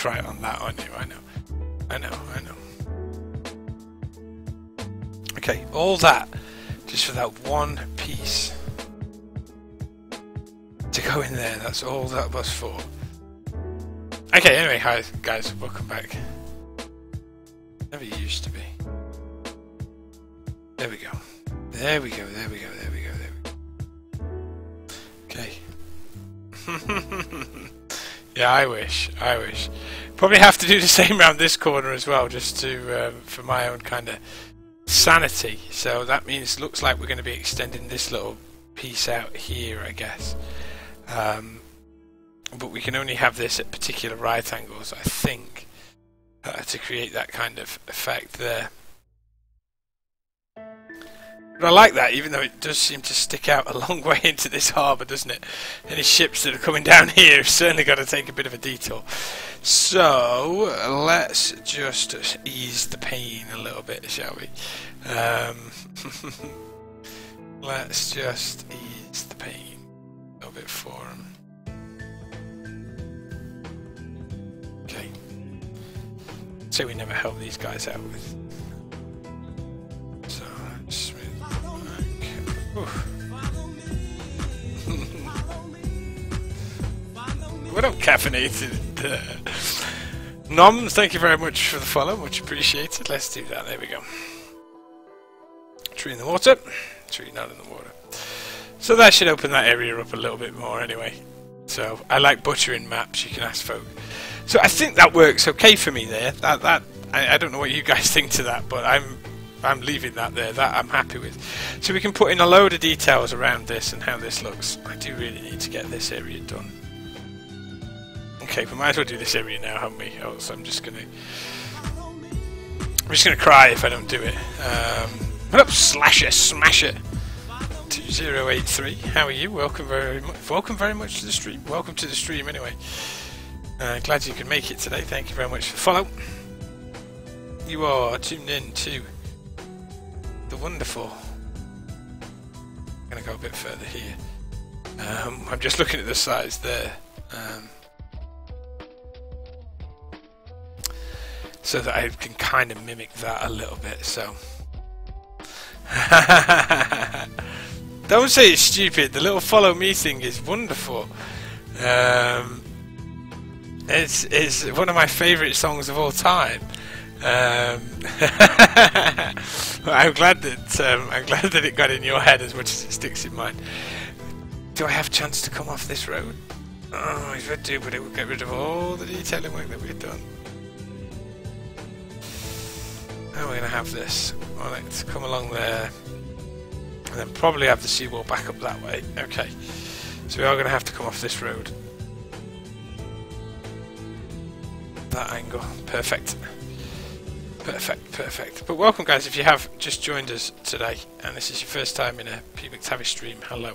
try it on that, aren't you? I know. I know, I know. Okay, all that just for that one piece to go in there. That's all that was for. Okay, anyway, hi guys, welcome back. Never used to be. There we go. There we go, there we go, there we go, there we go. Okay. yeah, I wish, I wish. Probably have to do the same around this corner as well, just to, um, for my own kind of sanity. So that means, looks like we're going to be extending this little piece out here, I guess. Um, but we can only have this at particular right angles, I think, uh, to create that kind of effect there. But I like that, even though it does seem to stick out a long way into this harbour, doesn't it? Any ships that are coming down here have certainly got to take a bit of a detour. So, let's just ease the pain a little bit, shall we? Um, let's just ease the pain a little bit for him. Okay. So we never help these guys out with. what up, caffeinated? Uh, Noms, thank you very much for the follow, much appreciated. Let's do that. There we go. Tree in the water, tree not in the water. So that should open that area up a little bit more anyway. So I like butchering maps, you can ask folk. So I think that works okay for me there. That that I, I don't know what you guys think to that, but I'm I'm leaving that there. That I'm happy with. So we can put in a load of details around this and how this looks. I do really need to get this area done. Okay, we might as well do this area now, haven't we? So I'm just gonna I'm just gonna cry if I don't do it. Um, what up, Slasher Smasher? 2083. How are you? Welcome very much. Welcome very much to the stream. Welcome to the stream anyway. Uh, glad you could make it today. Thank you very much for follow. You are tuned in to the wonderful. I'm going to go a bit further here. Um, I'm just looking at the size there. Um, so that I can kind of mimic that a little bit. So. Don't say it's stupid. The little follow me thing is wonderful. Um, it's it's one of my favourite songs of all time. Um, I'm glad that um, I'm glad that it got in your head as much as it sticks in mine. Do I have a chance to come off this road? Oh, if I do, but it will get rid of all the detailing work that we've done. How are we going to have this? Well, let's come along there, and then probably have the seawall back up that way. Okay, so we are going to have to come off this road. that angle. Perfect. Perfect, perfect. But welcome guys, if you have just joined us today and this is your first time in a Pete McTavish stream, hello.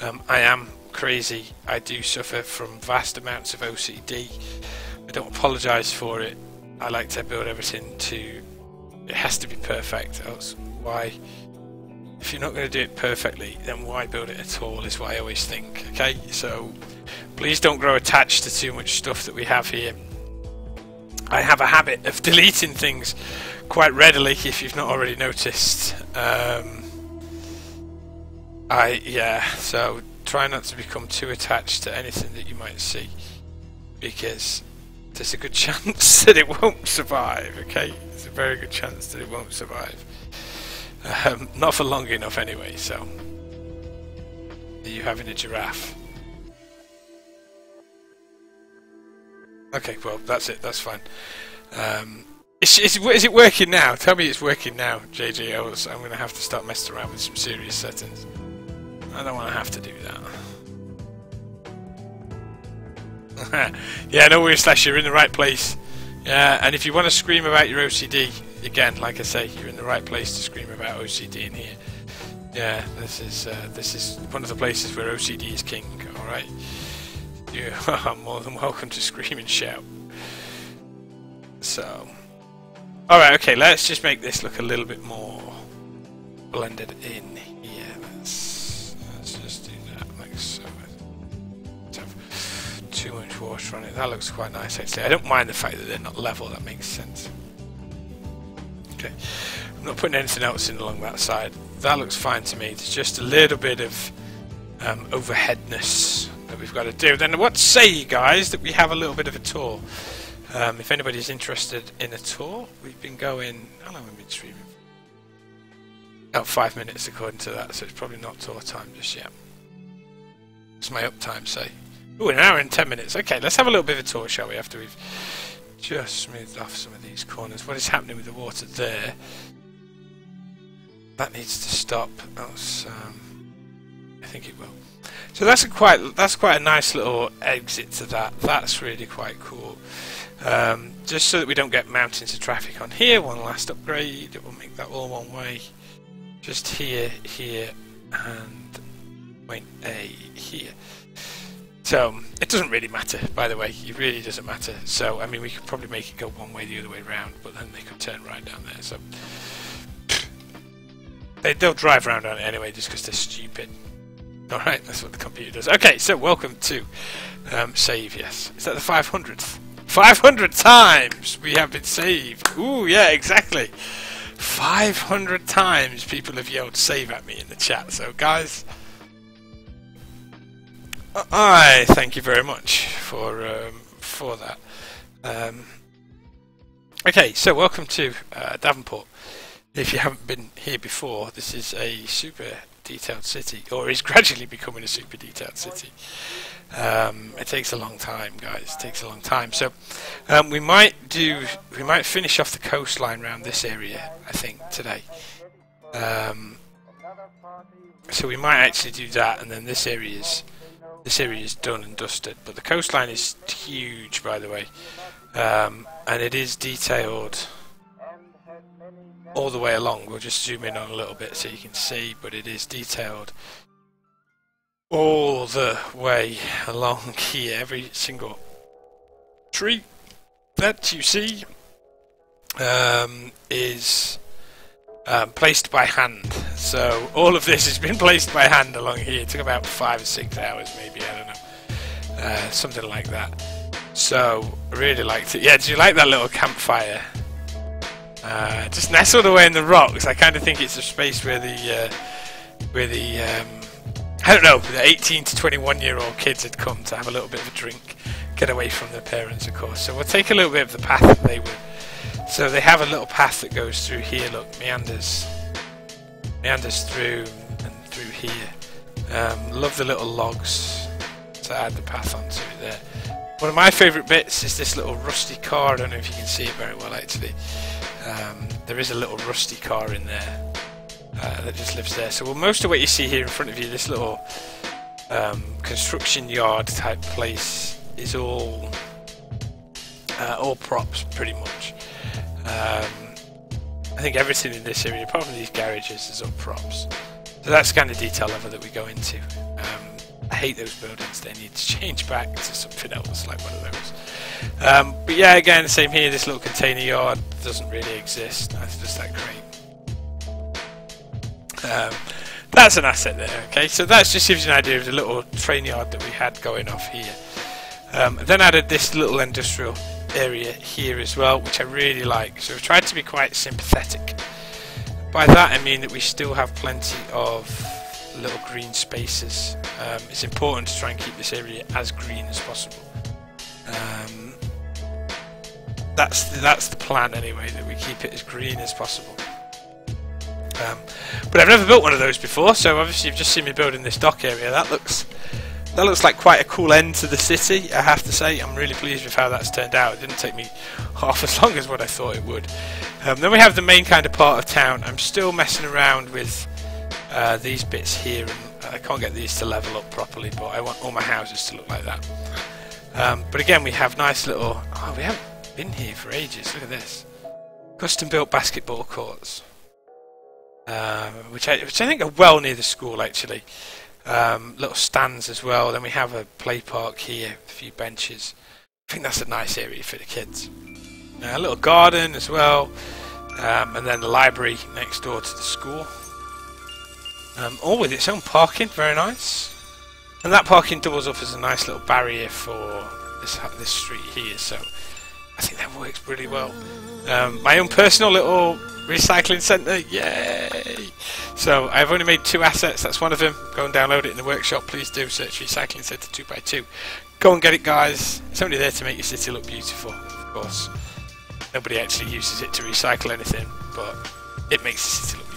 Um, I am crazy. I do suffer from vast amounts of OCD. I don't apologise for it. I like to build everything to... It has to be perfect, else why... If you're not going to do it perfectly, then why build it at all is what I always think, okay? So, please don't grow attached to too much stuff that we have here I have a habit of deleting things quite readily if you've not already noticed. Um, I yeah, so try not to become too attached to anything that you might see because there's a good chance that it won't survive. Okay, there's a very good chance that it won't survive. Um, not for long enough anyway. So, you having a giraffe? Okay, well, that's it. That's fine. Um, is, is, is, it working now? Tell me it's working now, JJ. I'm going to have to start messing around with some serious settings. I don't want to have to do that. yeah, no worries, Slash. You're in the right place. Yeah, and if you want to scream about your OCD, again, like I say, you're in the right place to scream about OCD in here. Yeah, this is uh, this is one of the places where OCD is king. All right you are more than welcome to scream and shout. So, alright, okay, let's just make this look a little bit more blended in here. Let's, let's just do that like so. Too much water on it. That looks quite nice actually. I don't mind the fact that they're not level, that makes sense. Okay, I'm not putting anything else in along that side. That looks fine to me. It's just a little bit of um, overheadness that we've got to do. Then what say you guys that we have a little bit of a tour? Um, if anybody's interested in a tour, we've been going. How long have we been streaming? About five minutes according to that, so it's probably not tour time just yet. What's my uptime say? Oh, an hour and ten minutes. Okay, let's have a little bit of a tour, shall we? After we've just smoothed off some of these corners. What is happening with the water there? That needs to stop. Else, um, I think it will. So that's a quite that's quite a nice little exit to that. That's really quite cool. Um, just so that we don't get mountains of traffic on here. One last upgrade. It will make that all one way. Just here, here, and point A here. So it doesn't really matter, by the way. It really doesn't matter. So I mean, we could probably make it go one way the other way around, but then they could turn right down there. So they they'll drive around on it anyway, just because they're stupid. All right, that's what the computer does. Okay, so welcome to um, save. Yes, is that the 500th? 500 times we have been saved. Ooh, yeah, exactly. 500 times people have yelled save at me in the chat. So, guys, I thank you very much for um, for that. Um, okay, so welcome to uh, Davenport. If you haven't been here before, this is a super detailed city, or is gradually becoming a super detailed city. Um, it takes a long time, guys. It takes a long time. So um, we might do, we might finish off the coastline around this area. I think today. Um, so we might actually do that, and then this area is this area is done and dusted. But the coastline is huge, by the way, um, and it is detailed all the way along. We'll just zoom in on a little bit so you can see, but it is detailed all the way along here. Every single tree that you see um, is um, placed by hand. So all of this has been placed by hand along here. It took about five or six hours, maybe I don't know, uh, something like that. So I really liked it. Yeah, did you like that little campfire? Uh, just nestled away in the rocks. I kind of think it's a space where the uh, where the um, I don't know the 18 to 21 year old kids had come to have a little bit of a drink, get away from their parents, of course. So we'll take a little bit of the path that they would so they have a little path that goes through here, look, meanders, meanders through and through here. Um, love the little logs to add the path onto it there. One of my favourite bits is this little rusty car. I don't know if you can see it very well actually. Um, there is a little rusty car in there uh, that just lives there. So well, most of what you see here in front of you, this little um, construction yard type place, is all uh, all props pretty much. Um, I think everything in this area, apart from these garages, is all props. So that's kind of detail level that we go into. Hate those buildings. They need to change back to something else, like one of those. Um, but yeah, again, same here. This little container yard doesn't really exist. That's just that great. Um, that's an asset there. Okay, so that just gives you an idea of the little train yard that we had going off here. Um, then added this little industrial area here as well, which I really like. So we've tried to be quite sympathetic. By that I mean that we still have plenty of little green spaces. Um, it's important to try and keep this area as green as possible. Um, that's the, that's the plan anyway, that we keep it as green as possible. Um, but I've never built one of those before, so obviously you've just seen me building this dock area. That looks that looks like quite a cool end to the city, I have to say. I'm really pleased with how that's turned out. It didn't take me half as long as what I thought it would. Um, then we have the main kind of part of town. I'm still messing around with uh, these bits here, and I can't get these to level up properly, but I want all my houses to look like that. Um, but again, we have nice little... Oh, we haven't been here for ages. Look at this. Custom built basketball courts. Um, which, I, which I think are well near the school, actually um, little stands as well. Then we have a play park here, a few benches. I think that's a nice area for the kids. Uh, a little garden as well, um, and then the library next door to the school. Um, all with its own parking, very nice. And that parking doubles up as a nice little barrier for this this street here. So I think that works really well. Um, my own personal little recycling centre, yay! So I've only made two assets. That's one of them. Go and download it in the workshop. Please do search recycling centre two by two. Go and get it, guys. It's only there to make your city look beautiful, of course. Nobody actually uses it to recycle anything, but it makes the city look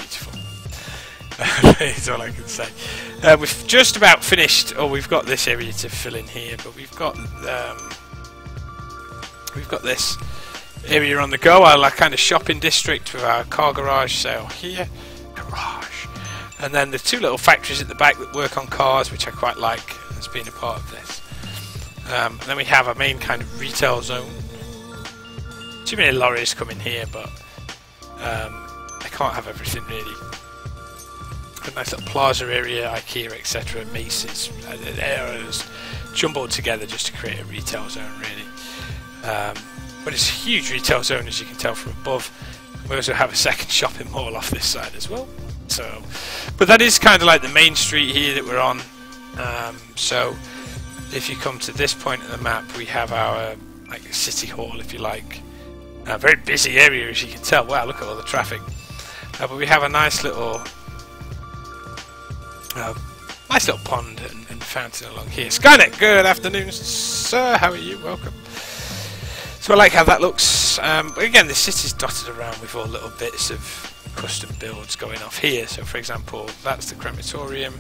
That's all I can say. Uh, we've just about finished, or we've got this area to fill in here, but we've got um, we've got this area on the go, our like, kind of shopping district with our car garage sale here, garage, and then the two little factories at the back that work on cars, which I quite like as being a part of this. Um, then we have a main kind of retail zone. Too many lorries coming here, but um, I can't have everything really. A nice little plaza area, IKEA, etc., Macy's, areas jumbled together just to create a retail zone, really. Um, but it's a huge retail zone, as you can tell from above. We also have a second shopping mall off this side as well. So, but that is kind of like the main street here that we're on. Um, so, if you come to this point of the map, we have our like city hall, if you like. A very busy area, as you can tell. Wow, look at all the traffic. Uh, but we have a nice little, uh, nice little pond and, and fountain along here. Skynet, good afternoon, sir. How are you? Welcome. So I like how that looks. Um, again, the city's dotted around with all little bits of custom builds going off here. So for example, that's the crematorium,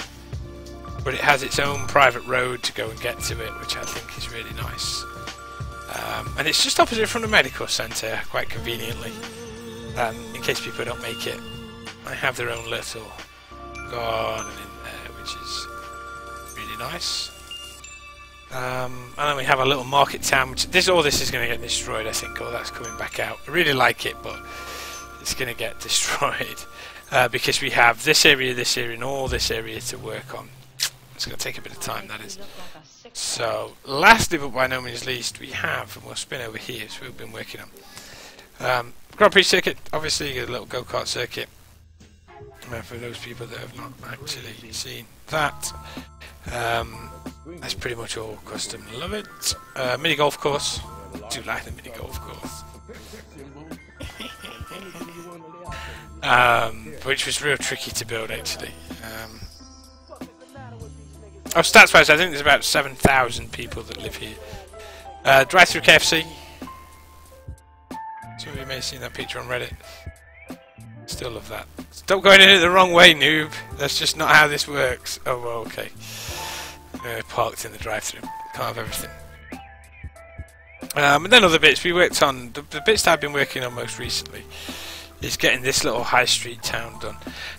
but it has its own private road to go and get to it, which I think is really nice. Um, and it's just opposite from the medical centre, quite conveniently. Um, in case people don't make it, they have their own little garden which is really nice. Um, and then we have a little market town. Which this all this is going to get destroyed, I think. Oh, that's coming back out. I really like it, but it's going to get destroyed uh, because we have this area, this area, and all this area to work on. It's going to take a bit of time, that is. So, lastly, but by no means least, we have, and we'll spin over here, so we've been working on. Um, Grand Prix circuit, obviously, a little go kart circuit. Uh, for those people that have not actually seen that. Um, that's pretty much all custom. Love it. Uh, mini golf course. Do like the mini golf course. um, which was real tricky to build actually. Um, oh, stats wise, I think there's about 7,000 people that live here. Uh, drive through KFC. Some of you may have seen that picture on Reddit. Still love that. Stop going in it the wrong way, noob. That's just not how this works. Oh, well, okay. Uh, parked in the drive-through. Can't have everything. Um, and then other bits we worked on. The, the, bits that I've been working on most recently is getting this little high street town done.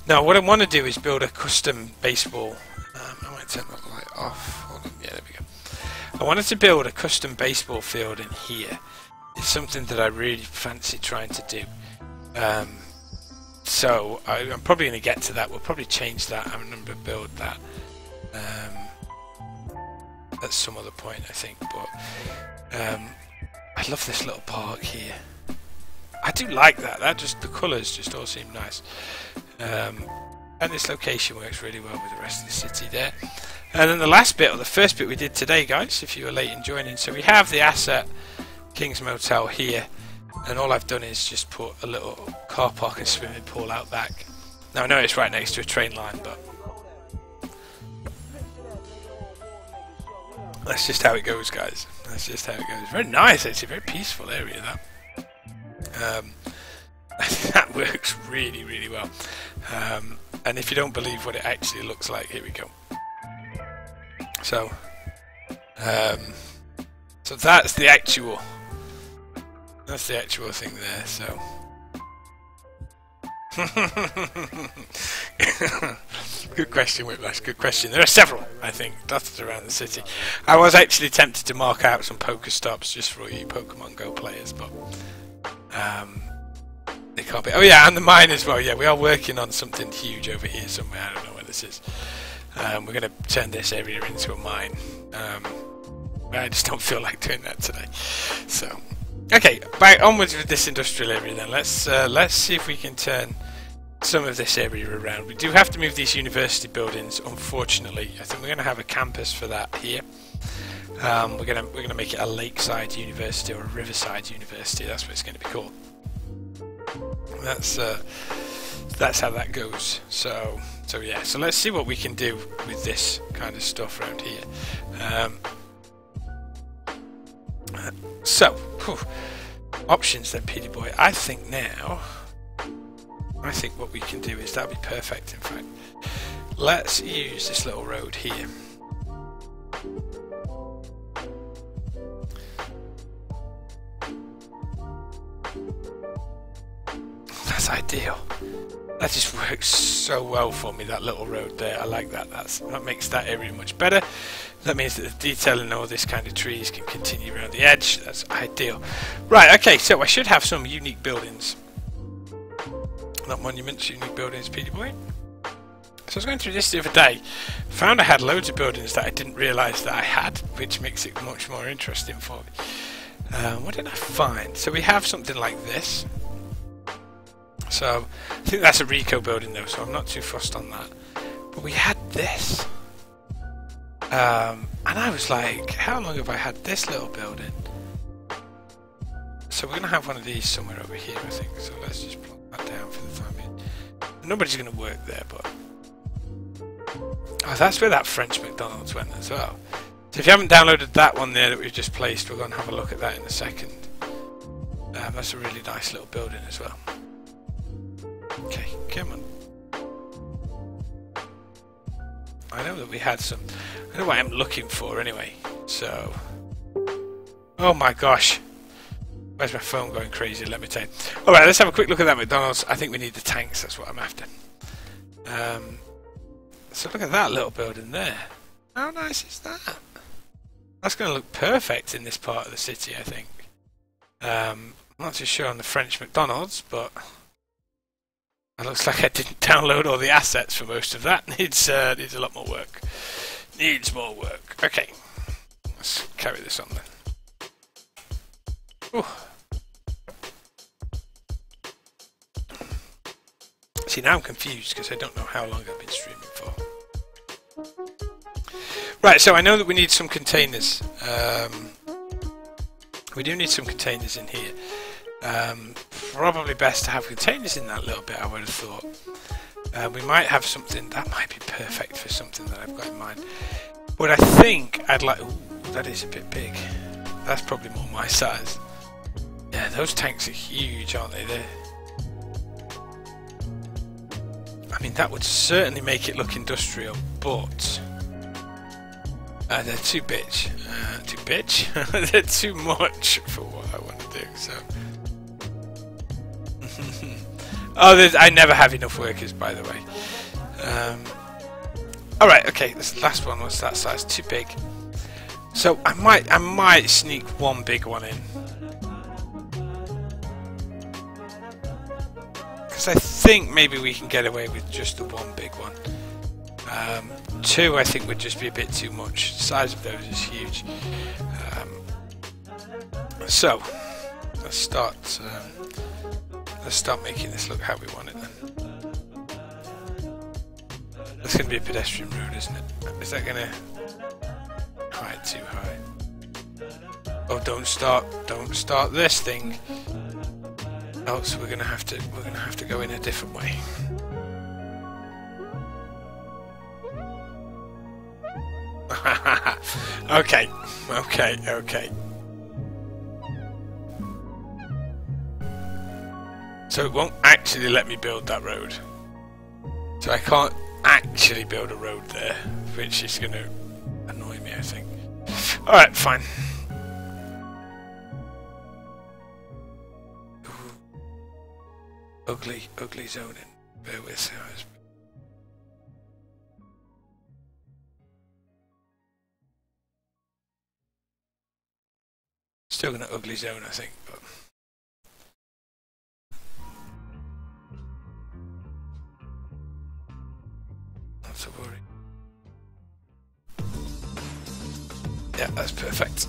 Now, what I want to do is build a custom baseball. Um, I might turn that light off. Yeah, there we go. I wanted to build a custom baseball field in here. It's something that I really fancy trying to do. Um, so I, am probably going to get to that. We'll probably change that. I'm going to build that um, at some other point, I think. But um, I love this little park here. I do like that. That just the colours just all seem nice. Um, and this location works really well with the rest of the city there. And then the last bit, or the first bit we did today, guys, if you were late in joining. So we have the asset King's Motel here and all I've done is just put a little car park and swimming pool out back. Now I know it's right next to a train line, but that's just how it goes, guys. That's just how it goes. Very nice, It's a very peaceful area that. Um, that works really, really well. Um, and if you don't believe what it actually looks like, here we go. So, um, so that's the actual that's the actual thing there, so. good question, Whiplash. Good question. There are several, I think, dotted around the city. I was actually tempted to mark out some PokéStops just for you Pokemon Go players, but um, they can't be. Oh yeah, and the mine as well. Yeah, we are working on something huge over here somewhere. I don't know where this is. Um, we're going to turn this area into a mine. Um, I just don't feel like doing that today. So Okay, back onwards with this industrial area then. Let's uh, let's see if we can turn some of this area around. We do have to move these university buildings, unfortunately. I think we're going to have a campus for that here. Um, we're gonna we're gonna make it a lakeside university or a riverside university. That's what it's going to be called. That's uh, that's how that goes. So so yeah. So let's see what we can do with this kind of stuff around here. Um, so whew, options then, Petey boy. I think now. I think what we can do is that'd be perfect. In fact, let's use this little road here. That's ideal. That just works so well for me, that little road there. I like that. That's, that makes that area much better. That means that the detail in all this kind of trees can continue around the edge. That's ideal. Right, okay, so I should have some unique buildings. Not monuments, unique buildings, Petey Boy. So I was going through this the other day, found I had loads of buildings that I didn't realise that I had, which makes it much more interesting for me. Um, what did I find? So we have something like this. So I think that's a RICO building though, so I'm not too fussed on that. But we had this. Um, and I was like, how long have I had this little building? So we're going to have one of these somewhere over here, I think. So let's just plot that down for the time being. Nobody's going to work there, but... Oh, that's where that French McDonald's went as well. So if you haven't downloaded that one there that we've just placed, we're going to have a look at that in a second. Um, that's a really nice little building as well. Okay, come on. I know that we had some... I know what I'm looking for anyway, so... Oh my gosh! Where's my phone going crazy? Let me tell you. Alright, let's have a quick look at that McDonald's. I think we need the tanks, that's what I'm after. Um, so look at that little building there. How nice is that? That's going to look perfect in this part of the city, I think. Um, I'm not too sure on the French McDonald's, but... It looks like I didn't download all the assets for most of that. Needs uh, needs a lot more work. Needs more work. Okay, let's carry this on then. Ooh. See now I'm confused because I don't know how long I've been streaming for. Right, so I know that we need some containers. Um, we do need some containers in here. Um, probably best to have containers in that little bit, I would have thought. Uh, we might have something, that might be perfect for something that I've got in mind. But I think I'd like, ooh, that is a bit big. That's probably more my size. Yeah, those tanks are huge, aren't they? They're, I mean, that would certainly make it look industrial, but... Uh, they're too bitch. Uh, too bitch? they're too much for what I want to do, so... oh, I never have enough workers, by the way. Um, Alright, okay, this last one was that size, too big. So I might I might sneak one big one in. Because I think maybe we can get away with just the one big one. Um, two I think would just be a bit too much. The size of those is huge. Um, so, let's start um, let's start making this look how we want it then. That's going to be a pedestrian road, isn't it? Is that going to quite too high? Oh, don't start! Don't start this thing. Else we're going to have to we're going to have to go in a different way. okay, okay, okay. So it won't actually let me build that road. So I can't actually build a road there, which is going to annoy me, I think. Alright, fine. Ugly, ugly zoning. Bear with me. Still going to ugly zone, I think, to worry. Yeah, that's perfect.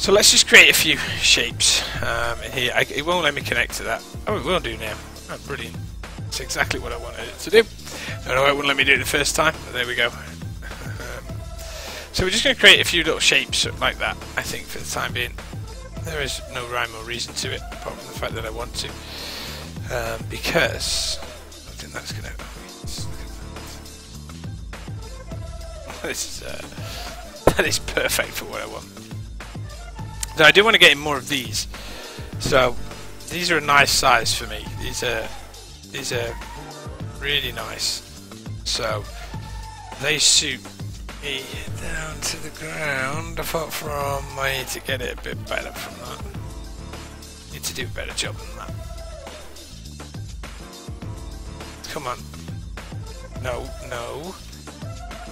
So let's just create a few shapes um, here. I, it won't let me connect to that. Oh, it will do now. Oh, brilliant. That's exactly what I wanted it to do. I know it wouldn't let me do it the first time, but there we go. Um, so we're just going to create a few little shapes like that, I think, for the time being. There is no rhyme or reason to it, apart from the fact that I want to. Um, because I think that's going to... This is, uh, that is perfect for what I want. Now I do want to get in more of these. So these are a nice size for me. These are these are really nice. So they suit me down to the ground. Apart from I need to get it a bit better from that. Need to do a better job than that. Come on. No, no.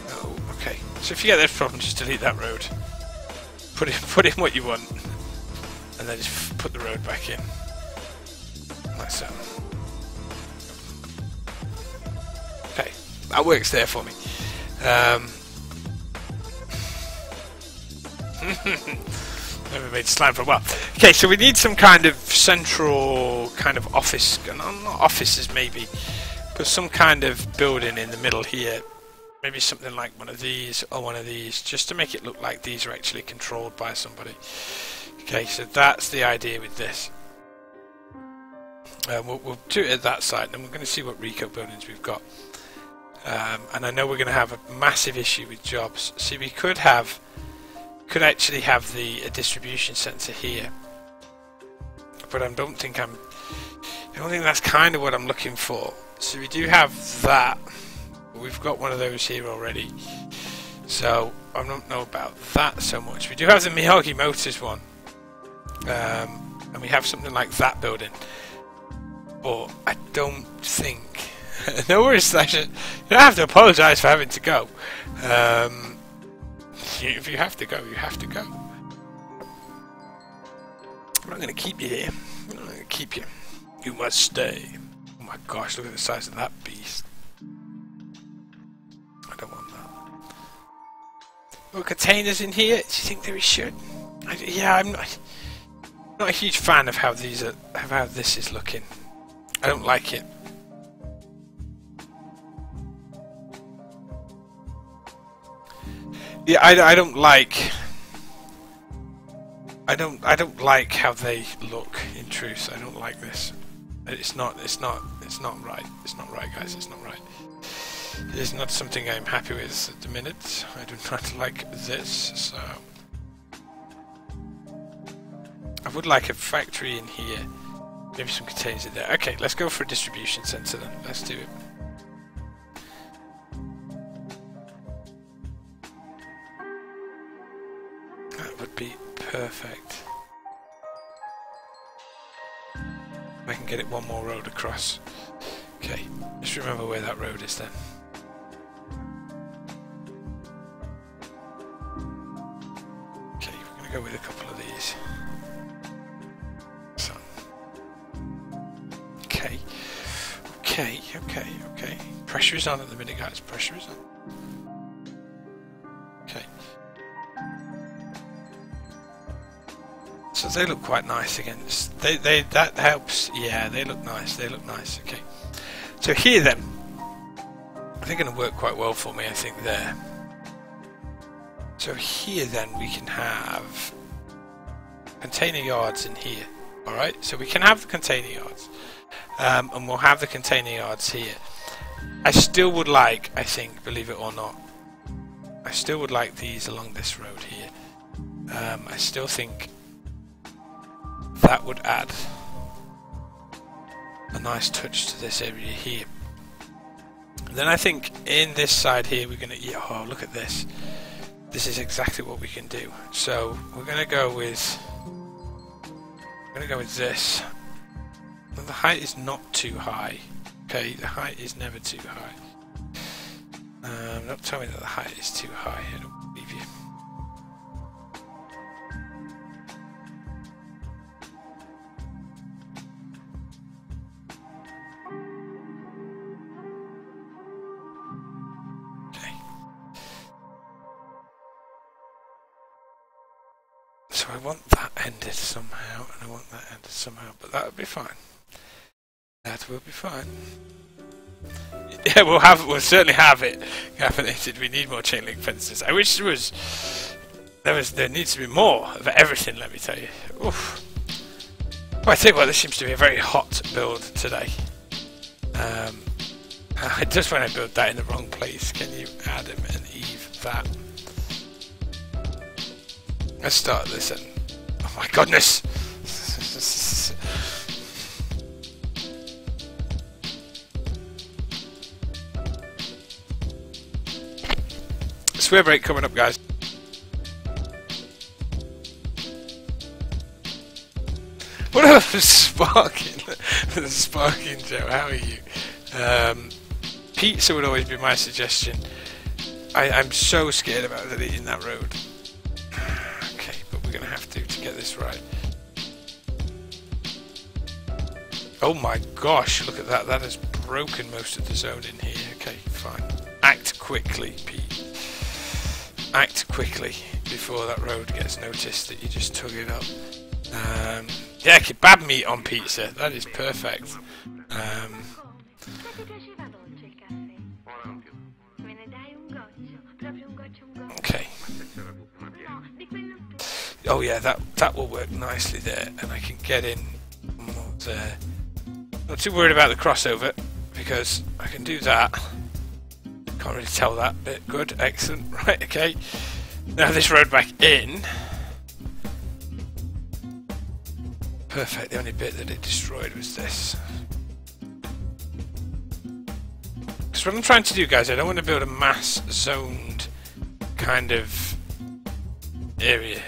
No. Okay. So if you get this problem, just delete that road. Put in, put in what you want, and then just put the road back in, like so. Okay, that works there for me. Um, Never made slime for a while. Okay, so we need some kind of central kind of office, not offices maybe, but some kind of building in the middle here maybe something like one of these or one of these just to make it look like these are actually controlled by somebody. Okay so that's the idea with this. Uh, we'll, we'll, do it at that side and we're going to see what RICO buildings we've got. Um, and I know we're going to have a massive issue with jobs. See we could have could actually have the distribution center here. But I don't think I'm I don't think that's kind of what I'm looking for. So we do have that we've got one of those here already. So I don't know about that so much. We do have the Miyagi Motors one. Um, and we have something like that building. But I don't think... no worries, Slasher. You don't have to apologise for having to go. Um, if you have to go, you have to go. I'm not going to keep you here. I'm not going to keep you. You must stay. Oh my gosh, look at the size of that beast. Containers in here? Do you think there should? I, yeah, I'm not, not a huge fan of how these are, of how this is looking. I don't like it. Yeah, I, I don't like. I don't I don't like how they look. In truth, I don't like this. It's not. It's not. It's not right. It's not right, guys. It's not right. It is not something I'm happy with at the minute. I do not like this, so... I would like a factory in here. Maybe some containers in there. Okay, let's go for a distribution center then. Let's do it. That would be perfect. I can get it one more road across. Okay, just remember where that road is then. Go with a couple of these. So. Okay. Okay, okay, okay. Pressure is on at the minute, guys. Pressure is on. Okay. So they look quite nice against. They, they, that helps. Yeah, they look nice. They look nice. Okay. So here then, think going to work quite well for me. I think there. So here then we can have container yards in here. Alright, so we can have the container yards. Um, and we'll have the container yards here. I still would like, I think, believe it or not, I still would like these along this road here. Um, I still think that would add a nice touch to this area here. then I think in this side here we're going to, oh look at this this is exactly what we can do. So we're going to go with we're going to go with this. The height is not too high. Okay, the height is never too high. Um, don't tell me that the height is too high. I want that ended somehow, and I want that ended somehow, but that would be fine. That will be fine. Yeah, we'll have, we'll certainly have it caffeinated. We need more chain link fences. I wish there was, there was, there needs to be more of everything. Let me tell you. Oof. Well, I tell you what, this seems to be a very hot build today. Um, I just when I build that in the wrong place, can you Adam and Eve that? Let's start this and oh my goodness! Swear break coming up, guys. What up, Sparking? Sparking Joe, how are you? Um, pizza would always be my suggestion. I, I'm so scared about deleting that road. Get this right. Oh my gosh, look at that. That has broken most of the zone in here. Okay, fine. Act quickly, Pete. Act quickly before that road gets noticed that you just tug it up. Um, yeah, kebab meat on pizza. That is perfect. Oh yeah, that that will work nicely there, and I can get in. Uh, not too worried about the crossover because I can do that. Can't really tell that bit. Good, excellent. Right, okay. Now this road back in. Perfect. The only bit that it destroyed was this. Because what I'm trying to do, guys, I don't want to build a mass zoned kind of area.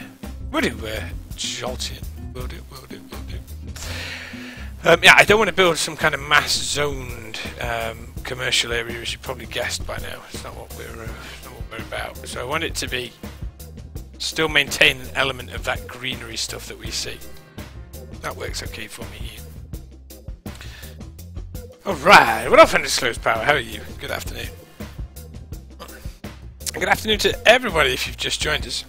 We'll uh, Joltian. We'll we'll do. Um, yeah, I don't want to build some kind of mass zoned um, commercial area, as you probably guessed by now. It's not what we're, uh, not what we're about. So I want it to be still maintain an element of that greenery stuff that we see. That works okay for me here. Alright, what up Undisclosed Power, how are you? Good afternoon. Good afternoon to everybody if you've just joined us.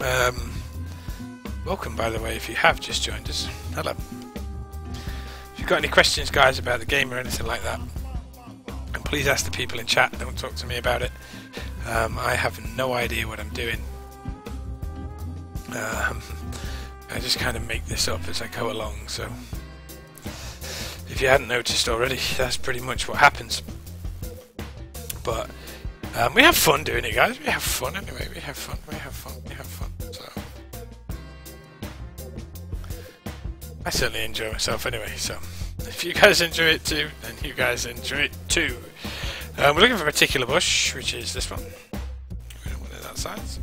Um, welcome, by the way, if you have just joined us. Hello. If you've got any questions, guys, about the game or anything like that, and please ask the people in chat, don't talk to me about it. Um, I have no idea what I'm doing. Um, I just kind of make this up as I go along, so if you hadn't noticed already, that's pretty much what happens. But um, we have fun doing it, guys. We have fun anyway. We have fun. We have fun. We have fun. I certainly enjoy myself anyway. So if you guys enjoy it too, then you guys enjoy it too. Um, we're looking for a particular bush, which is this one. We don't want it that size.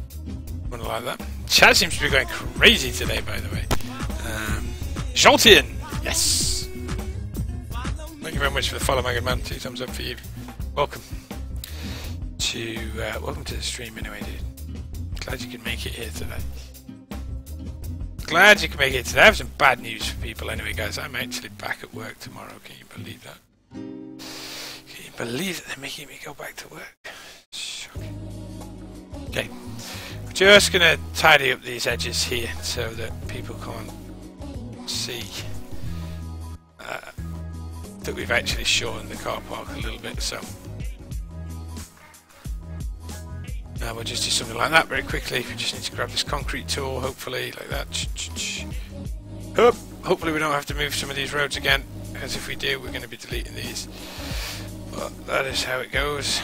Want to like that. Chat seems to be going crazy today, by the way. Um! Yes! Thank you very much for the follow, Maggot Man. Two thumbs up for you. Welcome to uh, welcome to the stream anyway, dude. Glad you could make it here today. Glad you can make it today. I have some bad news for people anyway, guys. I'm actually back at work tomorrow. Can you believe that? Can you believe that they're making me go back to work? Shocking. Okay. Just going to tidy up these edges here so that people can't see uh, that we've actually shortened the car park a little bit. So uh, we'll just do something like that very quickly. We just need to grab this concrete tool, hopefully, like that. Hope, hopefully we don't have to move some of these roads again, because if we do, we're going to be deleting these. But that is how it goes.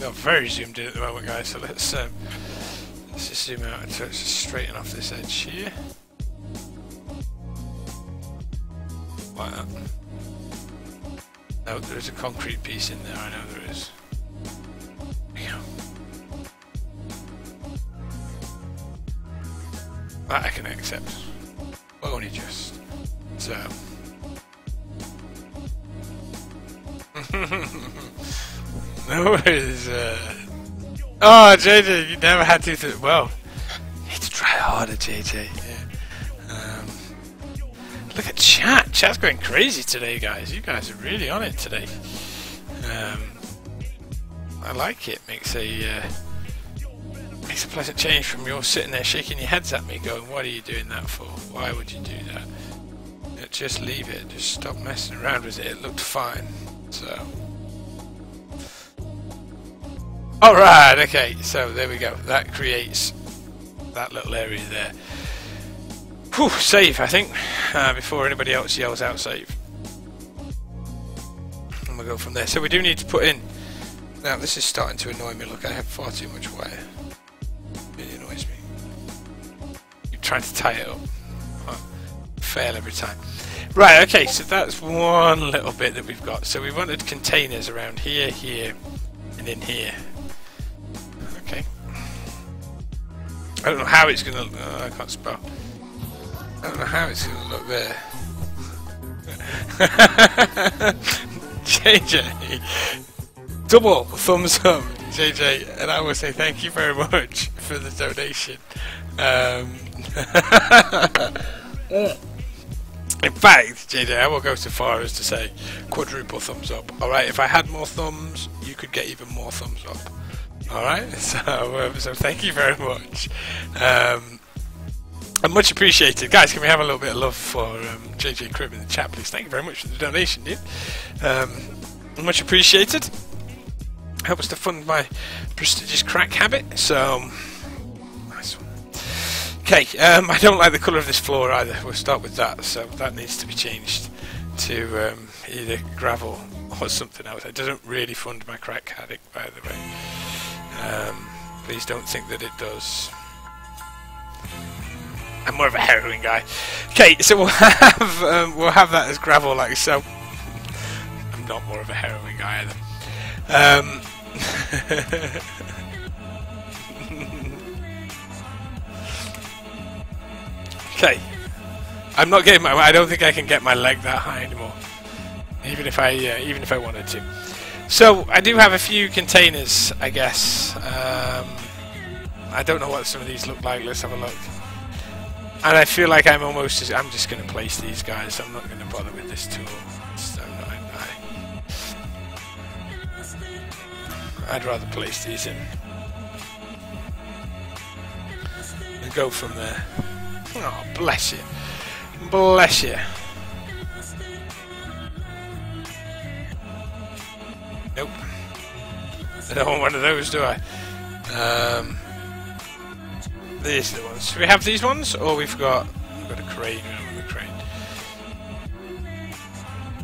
We're very zoomed in at the moment, guys, so let's, um, let's just zoom out so it's just straighten off this edge here. Like that. No, there's a concrete piece in there, I know there is. That I can accept. But only just. So. no worries. Uh... Oh, JJ, you never had to. Well, you need to try harder, JJ. Look at chat. Chat's going crazy today, guys. You guys are really on it today. Um, I like it. Makes a uh, makes a pleasant change from your sitting there shaking your heads at me, going, "What are you doing that for? Why would you do that?" Just leave it. Just stop messing around with it. It looked fine. So. Alright, okay, so there we go. That creates that little area there. Whew, save, I think, uh, before anybody else yells out save. And we'll go from there. So we do need to put in... Now, this is starting to annoy me. Look, I have far too much wire. It annoys me. You're trying to tie it up. fail every time. Right, okay, so that's one little bit that we've got. So we wanted containers around here, here, and in here. Okay. I don't know how it's going to... Uh, I can't spell. I don't know how it's going to look there. JJ, double thumbs up, JJ, and I will say thank you very much for the donation. Um, in fact, JJ, I will go so far as to say quadruple thumbs up. Alright, if I had more thumbs, you could get even more thumbs up. Alright, so, um, so thank you very much. Um, and much appreciated. Guys, can we have a little bit of love for um, JJ Crib in the chat, please? Thank you very much for the donation, dude. Um, much appreciated. Helps to fund my prestigious crack habit, so... Nice one. Okay, um, I don't like the colour of this floor either. We'll start with that, so that needs to be changed to um, either gravel or something else. It doesn't really fund my crack habit, by the way. Um, please don't think that it does. I'm more of a heroin guy. Okay, so we'll have um, we'll have that as gravel like so. I'm not more of a heroin guy either. Um, okay, I'm not getting my. I don't think I can get my leg that high anymore, even if I uh, even if I wanted to. So I do have a few containers, I guess. Um, I don't know what some of these look like. Let's have a look. And I feel like I'm almost just, I'm just going to place these guys. I'm not going to bother with this tool. I, I'd rather place these in. And go from there. Oh, bless you. Bless you. Nope. I don't want one of those, do I? Um, these are the ones. We have these ones? Or we've got we've got a crane. We a crane.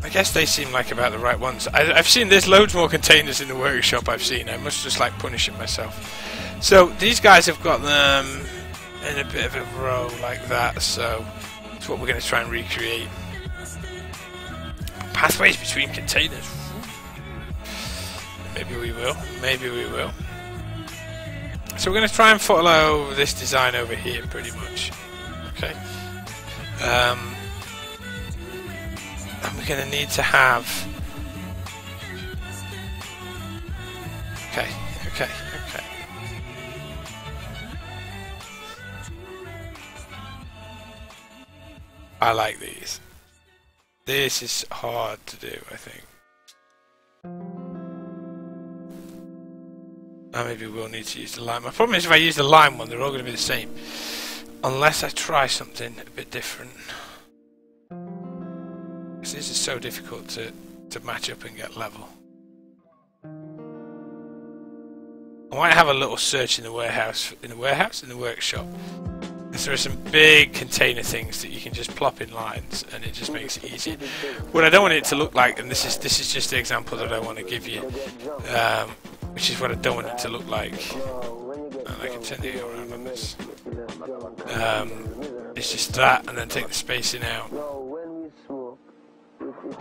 I guess they seem like about the right ones. I, have seen there's loads more containers in the workshop. I've seen. I must just like punishing myself. So these guys have got them in a bit of a row like that. So that's what we're going to try and recreate. Pathways between containers. Maybe we will. Maybe we will. So we're going to try and follow this design over here pretty much. Okay. Um, and we're going to need to have... Okay, okay, okay. I like these. This is hard to do, I think. I maybe will need to use the lime. My problem is if I use the lime one, they're all going to be the same. Unless I try something a bit different. This is so difficult to, to match up and get level. I might have a little search in the warehouse, in the warehouse, in the workshop. There are some big container things that you can just plop in lines, and it just makes it easy. What I don't want it to look like, and this is this is just the example that I want to give you. Um, which is what I don't want it to look like. And I can turn the around on this. Um, it's just that, and then take the spacing out.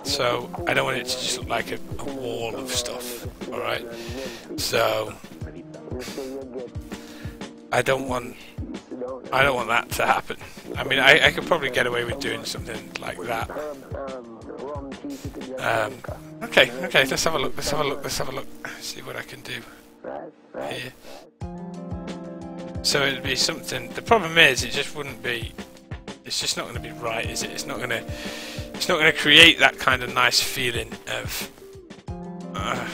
So I don't want it to just look like a, a wall of stuff. All right. So I don't want I don't want that to happen. I mean, I, I could probably get away with doing something like that. Um, okay, okay, let's have a look, let's have a look, let's have a look, see what I can do here. So it'd be something, the problem is it just wouldn't be, it's just not going to be right, is it? It's not going to, it's not going to create that kind of nice feeling of, uh,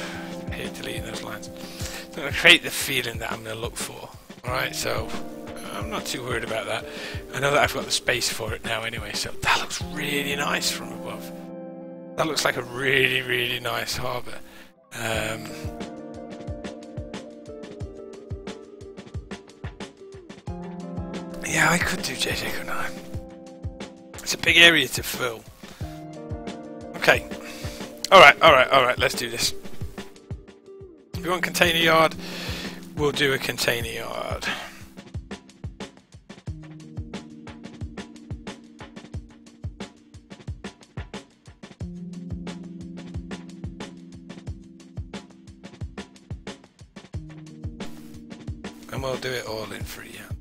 I hate deleting those lines. It's going to create the feeling that I'm going to look for. Alright, so I'm not too worried about that. I know that I've got the space for it now anyway, so that looks really nice from above. That looks like a really, really nice harbour. Um, yeah, I could do JJ, couldn't I? It's a big area to fill. Okay. Alright, alright, alright, let's do this. If you want container yard, we'll do a container yard. We'll do it all in freehand.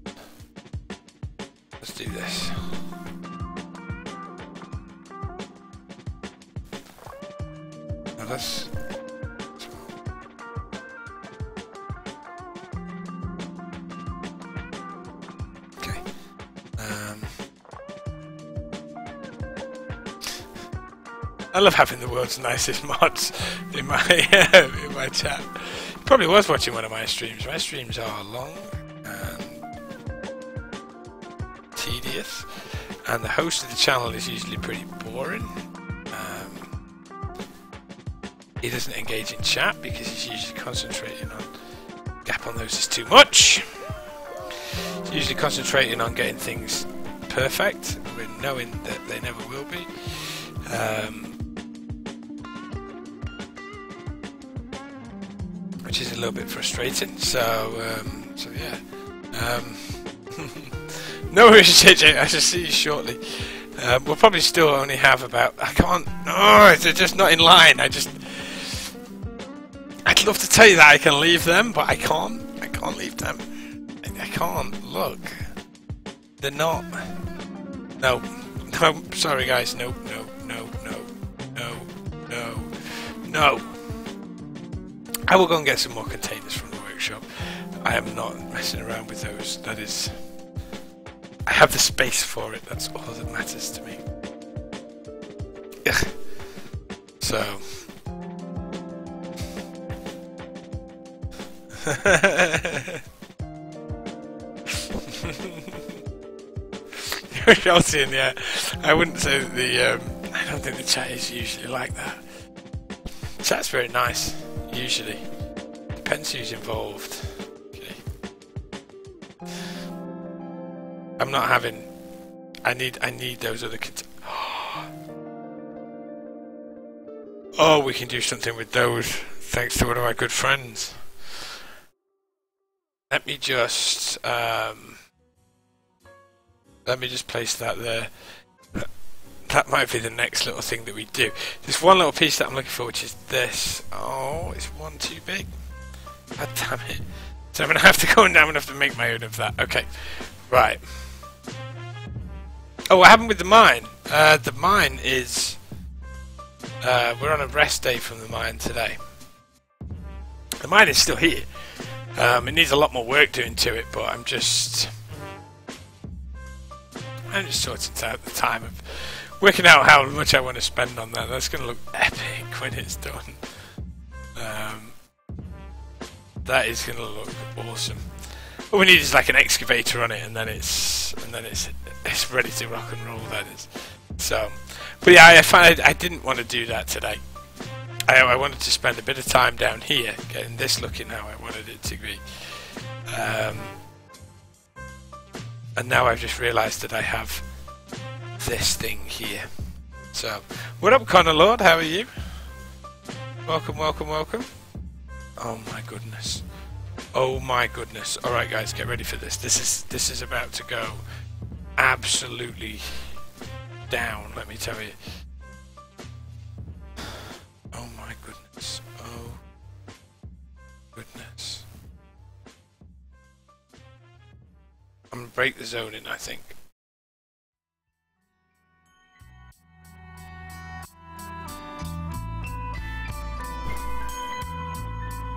Let's do this. Now let's. Um, I love having the world's nicest mods in my in my chat. Probably was watching one of my streams. My streams are long and tedious, and the host of the channel is usually pretty boring. Um, he doesn't engage in chat because he's usually concentrating on gap on those is too much. He's usually concentrating on getting things perfect, knowing that they never will be. Um, which is a little bit frustrating. So, um, so yeah. Um, no worries, JJ. I shall see you shortly. Uh, we'll probably still only have about. I can't. Oh, they're just not in line. I just. I'd love to tell you that I can leave them, but I can't. I can't leave them. I, I can't. Look. They're not. No. No. Sorry, guys. No. No. No. No. No. No. No. I will go and get some more containers from the workshop. I am not messing around with those. That is... I have the space for it. That's all that matters to me. So... Chelsean, yeah. I wouldn't say that the... Um, I don't think the chat is usually like that. Chat's very nice usually. Depends who's involved. Okay. I'm not having. I need. I need those other. Cont oh, we can do something with those thanks to one of our good friends. Let me just. Um, let me just place that there that might be the next little thing that we do. There's one little piece that I'm looking for, which is this. Oh, it's one too big. God damn it. So I'm going to have to go and I'm going to have to make my own of that. Okay, right. Oh, what happened with the mine? Uh, the mine is... Uh, we're on a rest day from the mine today. The mine is still here. Um, it needs a lot more work doing to it, but I'm just... I'm just sorting out the time of working out how much I want to spend on that. That's going to look epic when it's done. Um, that is going to look awesome. All we need is like an excavator on it, and then it's and then it's it's ready to rock and roll. That is. So, but yeah, I find I didn't want to do that today. I, I wanted to spend a bit of time down here getting this looking how I wanted it to be. Um, and now I've just realised that I have this thing here. So, what up, Connor Lord? How are you? Welcome, welcome, welcome. Oh my goodness. Oh my goodness. All right, guys, get ready for this. This is this is about to go absolutely down. Let me tell you. Oh my goodness. Oh goodness. I'm gonna break the zone in. I think.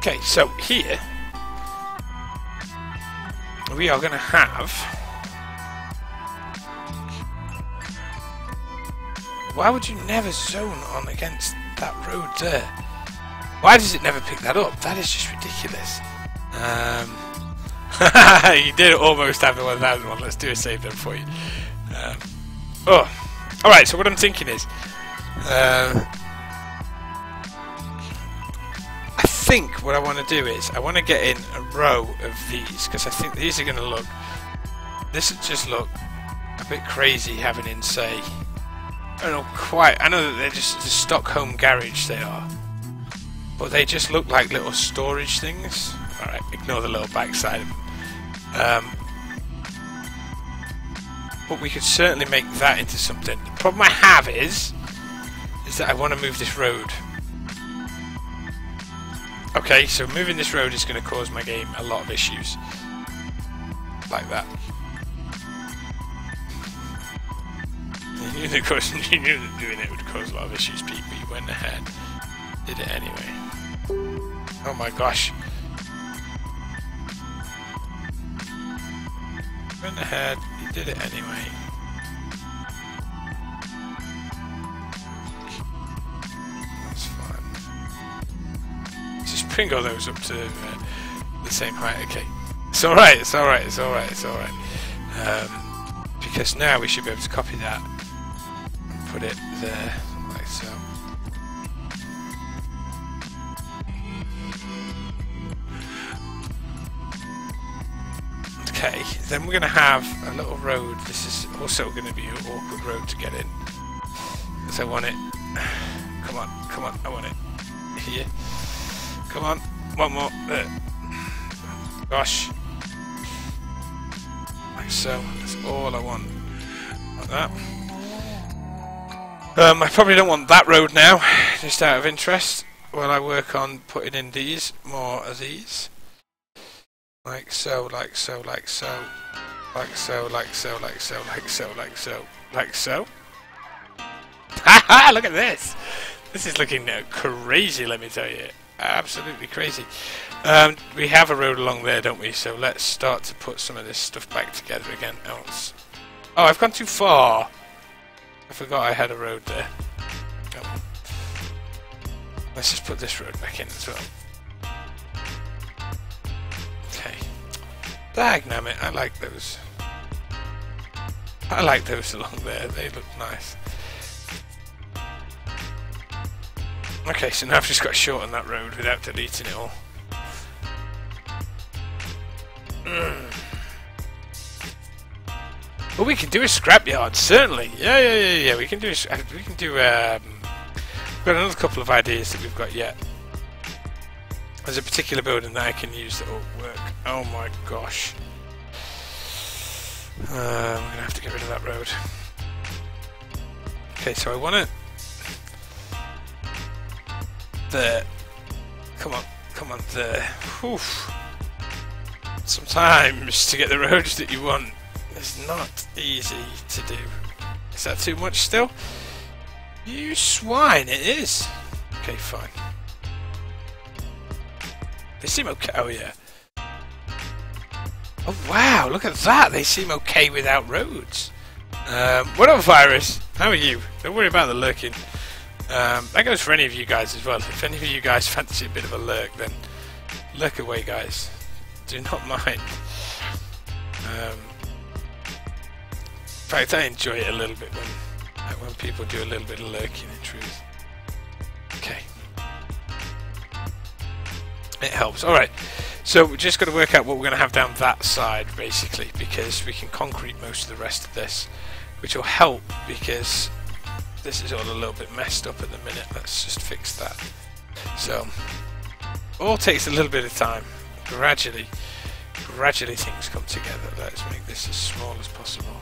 Okay, so here we are going to have. Why would you never zone on against that road there? Why does it never pick that up? That is just ridiculous. Um, you did almost have the 1000 one. Let's do a save then for you. Um, oh, alright, so what I'm thinking is... Uh, think what I want to do is I want to get in a row of these because I think these are going to look... This would just look a bit crazy having in, say... I don't know quite... I know that they're just the Stockholm garage they are. But they just look like little storage things. Alright, ignore the little backside. Um, but we could certainly make that into something. The problem I have is, is that I want to move this road. Okay, so moving this road is going to cause my game a lot of issues. Like that. You knew, that you knew that doing it would cause a lot of issues, Pete, but you went ahead. Did it anyway. Oh my gosh. Went ahead, he did it anyway. Just bring all those up to uh, the same height. Okay. It's alright, it's alright, it's alright, it's alright. Um, because now we should be able to copy that and put it there, like so. Okay, then we're going to have a little road. This is also going to be an awkward road to get in. Because I want it... Come on, come on, I want it. Here. Come on, one more. There. Gosh. Like so. That's all I want. Like that. Um, I probably don't want that road now, just out of interest. While I work on putting in these, more of these. Like so, like so, like so. Like so, like so, like so, like so, like so, like so. Look at this! This is looking uh, crazy, let me tell you. Absolutely crazy. Um, we have a road along there, don't we? So let's start to put some of this stuff back together again. Else. Oh, I've gone too far. I forgot I had a road there. Let's just put this road back in as well. Okay. Dagnammit, I like those. I like those along there, they look nice. Okay, so now I've just got to shorten that road without deleting it all. Mm. Well, we can do a scrapyard, certainly. Yeah, yeah, yeah, yeah. We can do. A, we can do. Um, got another couple of ideas that we've got yet. There's a particular building that I can use that will work. Oh my gosh. Uh, I'm gonna have to get rid of that road. Okay, so I want it there. Come on, come on there. Oof. Sometimes to get the roads that you want is not easy to do. Is that too much still? You swine, it is. Okay, fine. They seem okay. Oh, yeah. Oh, wow, look at that. They seem okay without roads. Um, what up, Virus? How are you? Don't worry about the lurking. Um, that goes for any of you guys as well. If any of you guys fancy a bit of a lurk, then lurk away, guys. Do not mind. Um, in fact, I enjoy it a little bit when when people do a little bit of lurking. In truth, okay, it helps. All right, so we're just got to work out what we're going to have down that side, basically, because we can concrete most of the rest of this, which will help because this is all a little bit messed up at the minute. Let's just fix that. So, all takes a little bit of time. Gradually, gradually things come together. Let's make this as small as possible.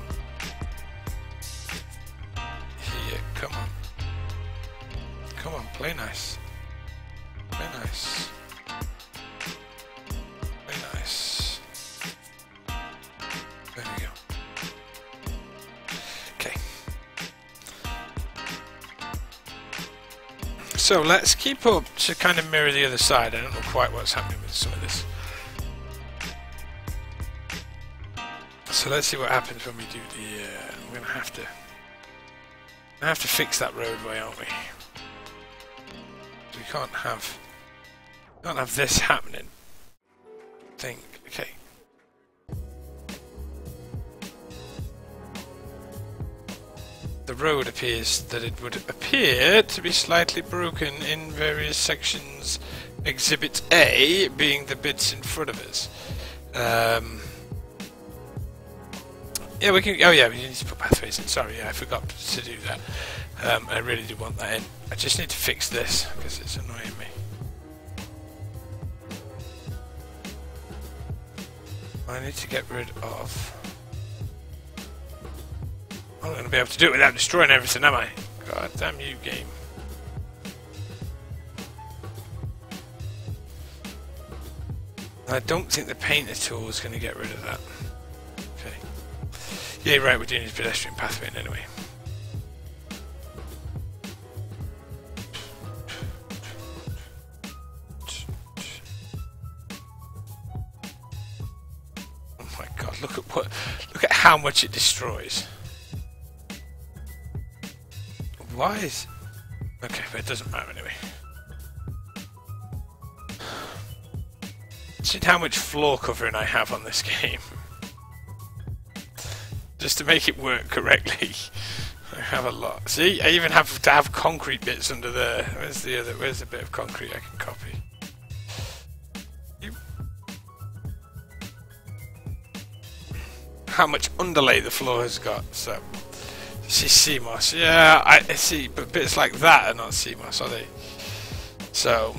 Here, come on. Come on, play nice. Play nice. Play nice. There we go. So let's keep up to kind of mirror the other side. I don't know quite what's happening with some of this. So let's see what happens when we do the. Uh, we're gonna have to. I have to fix that roadway, aren't we? We can't have. Can't have this happening. think. The road appears that it would appear to be slightly broken in various sections. Exhibit A being the bits in front of us. Um, yeah, we can. Oh, yeah, we need to put pathways in. Sorry, yeah, I forgot to do that. Um, I really do want that in. I just need to fix this because it's annoying me. I need to get rid of. I'm not going to be able to do it without destroying everything, am I? God damn you, game. I don't think the painter tool is going to get rid of that. Okay. Yeah, right, we're doing this pedestrian pathway anyway. Oh my god, look at what look at how much it destroys. Why is Okay, but it doesn't matter anyway. See how much floor covering I have on this game. Just to make it work correctly. I have a lot. See, I even have to have concrete bits under there. Where's the other? Where's the bit of concrete I can copy? How much underlay the floor has got? So, see seamless. Yeah, I see, but bits like that are not seamless, are they? So.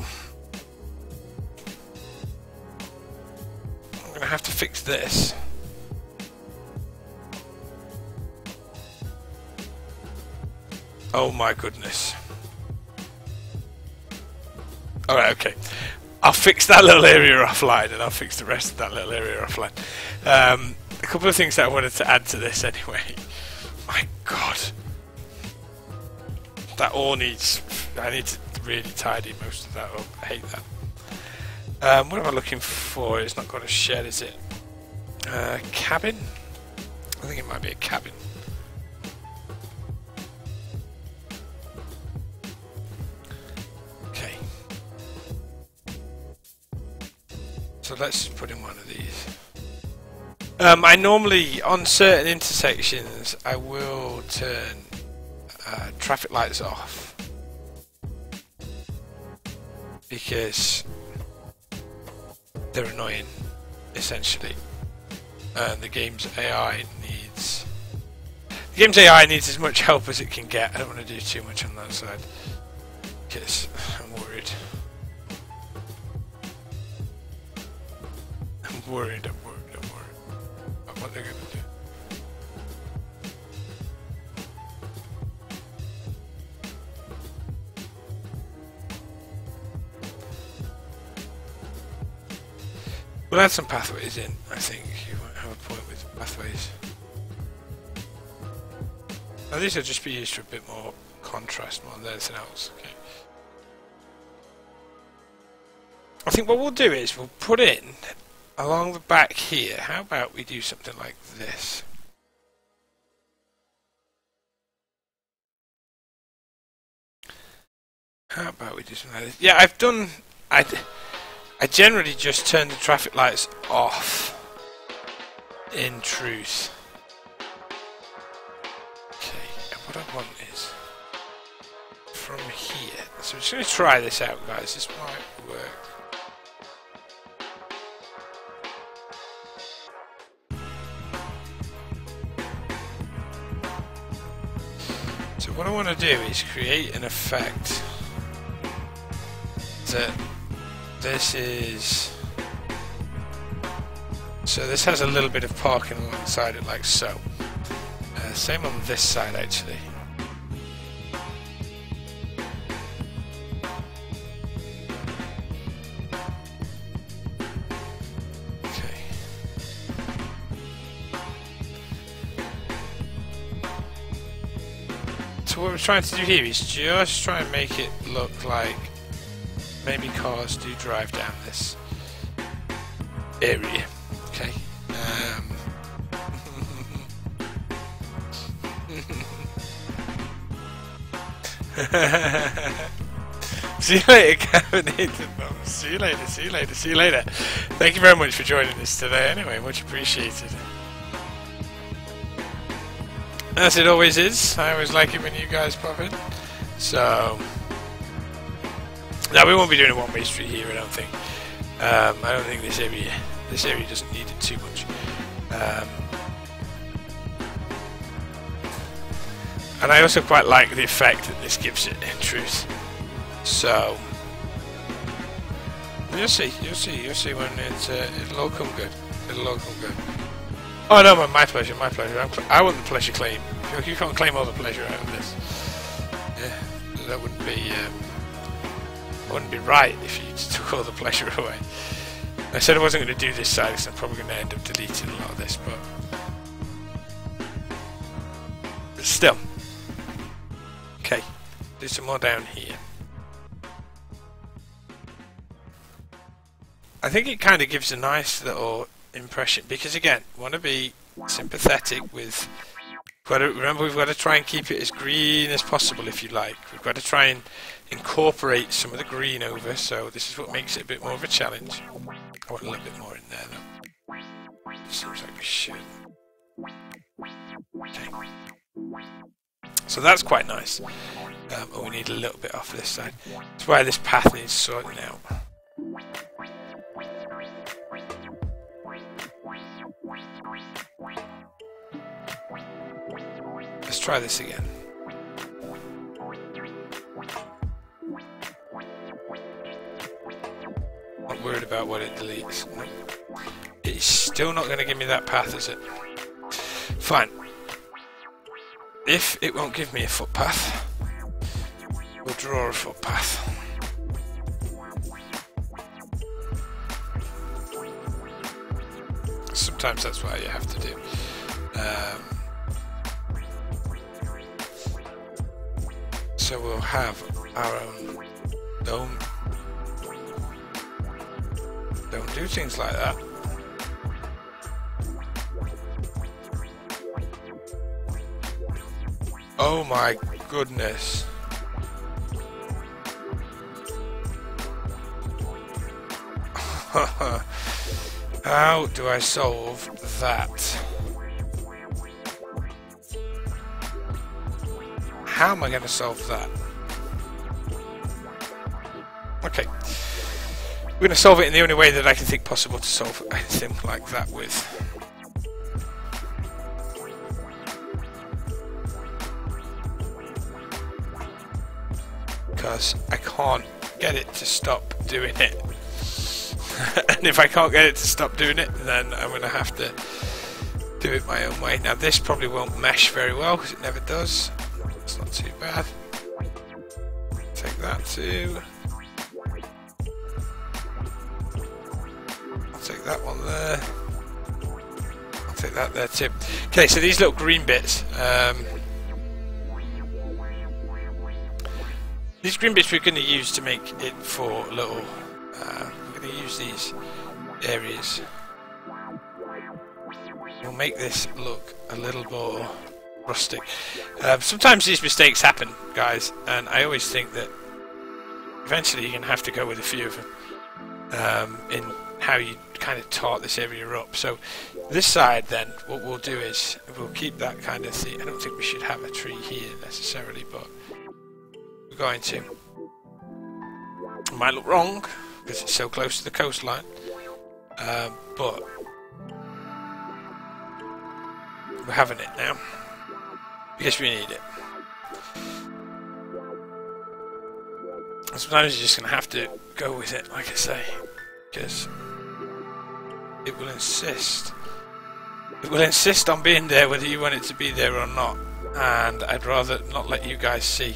I'm gonna have to fix this. Oh my goodness. Alright, okay. I'll fix that little area offline and I'll fix the rest of that little area offline. Um, a couple of things that I wanted to add to this anyway. My god. That all needs... I need to really tidy most of that up. I hate that. Um, what am I looking for? It's not got a shed, is it? Uh, cabin? I think it might be a cabin. Okay. So let's put in one of these. Um, I normally, on certain intersections, I will turn uh, traffic lights off. Because they're annoying, essentially. And the game's AI needs... The game's AI needs as much help as it can get. I don't want to do too much on that side. Because I'm worried. I'm worried, I'm worried, what they're to do. We'll add some pathways in, I think. You might have a point with pathways. Now these will just be used for a bit more contrast more than anything else. Okay. I think what we'll do is we'll put in along the back here. How about we do something like this? How about we do something like this? Yeah, I've done. I. I generally just turn the traffic lights off. In truth. Okay, and what I want is from here. So I'm just going to try this out, guys. This might work. What I want to do is create an effect that this is so this has a little bit of parking alongside it like so. Uh, same on this side actually what we're trying to do here is just try and make it look like maybe cars do drive down this area. Okay. Um. See you later, Kevin. see you later, see you later, see you later. Thank you very much for joining us today anyway, much appreciated. As it always is, I always like it when you guys pop in. So, now we won't be doing a one-way street here, I don't think. Um, I don't think this area, this area doesn't need it too much. Um, and I also quite like the effect that this gives it, in truth. So, you'll see, you'll see, you'll see when it's, uh, it'll all come good. It'll all come good. Oh no, my pleasure, my pleasure. i want the pleasure claim. You can't claim all the pleasure out of this. Yeah, that wouldn't be, um, wouldn't be right if you took all the pleasure away. I said I wasn't going to do this side because I'm probably going to end up deleting a lot of this, but... but still. Okay, do some more down here. I think it kind of gives a nice little impression because again, want to be sympathetic with. Got to, remember, we've got to try and keep it as green as possible, if you like. We've got to try and incorporate some of the green over, so this is what makes it a bit more of a challenge. I want a little bit more in there, though. Seems like we should. Okay. So that's quite nice. Um, oh, we need a little bit off this side. That's why this path needs sorting out. Let's try this again. Not worried about what it deletes. It's still not going to give me that path, is it? Fine. If it won't give me a footpath, we'll draw a footpath. Sometimes that's what you have to do. Um, so we'll have our own don't don't do things like that. Oh my goodness. How do I solve that? How am I going to solve that? Okay. We're going to solve it in the only way that I can think possible to solve anything like that with. Because I can't get it to stop doing it. and if I can't get it to stop doing it, then I'm going to have to do it my own way. Now this probably won't mesh very well because it never does. It's not too bad. Take that too. Take that one there. I'll take that there too. Okay, so these little green bits. Um, these green bits we're going to use to make it for little uh, going to use these areas. We'll make this look a little more rustic. Um, sometimes these mistakes happen, guys, and I always think that eventually you're going to have to go with a few of them um, in how you kind of tart this area up. So this side then, what we'll do is we'll keep that kind of thing. I don't think we should have a tree here necessarily, but we're going to. It might look wrong, because it's so close to the coastline. Um, but we're having it now because we need it. Sometimes you're just going to have to go with it, like I say, because it will insist. It will insist on being there whether you want it to be there or not, and I'd rather not let you guys see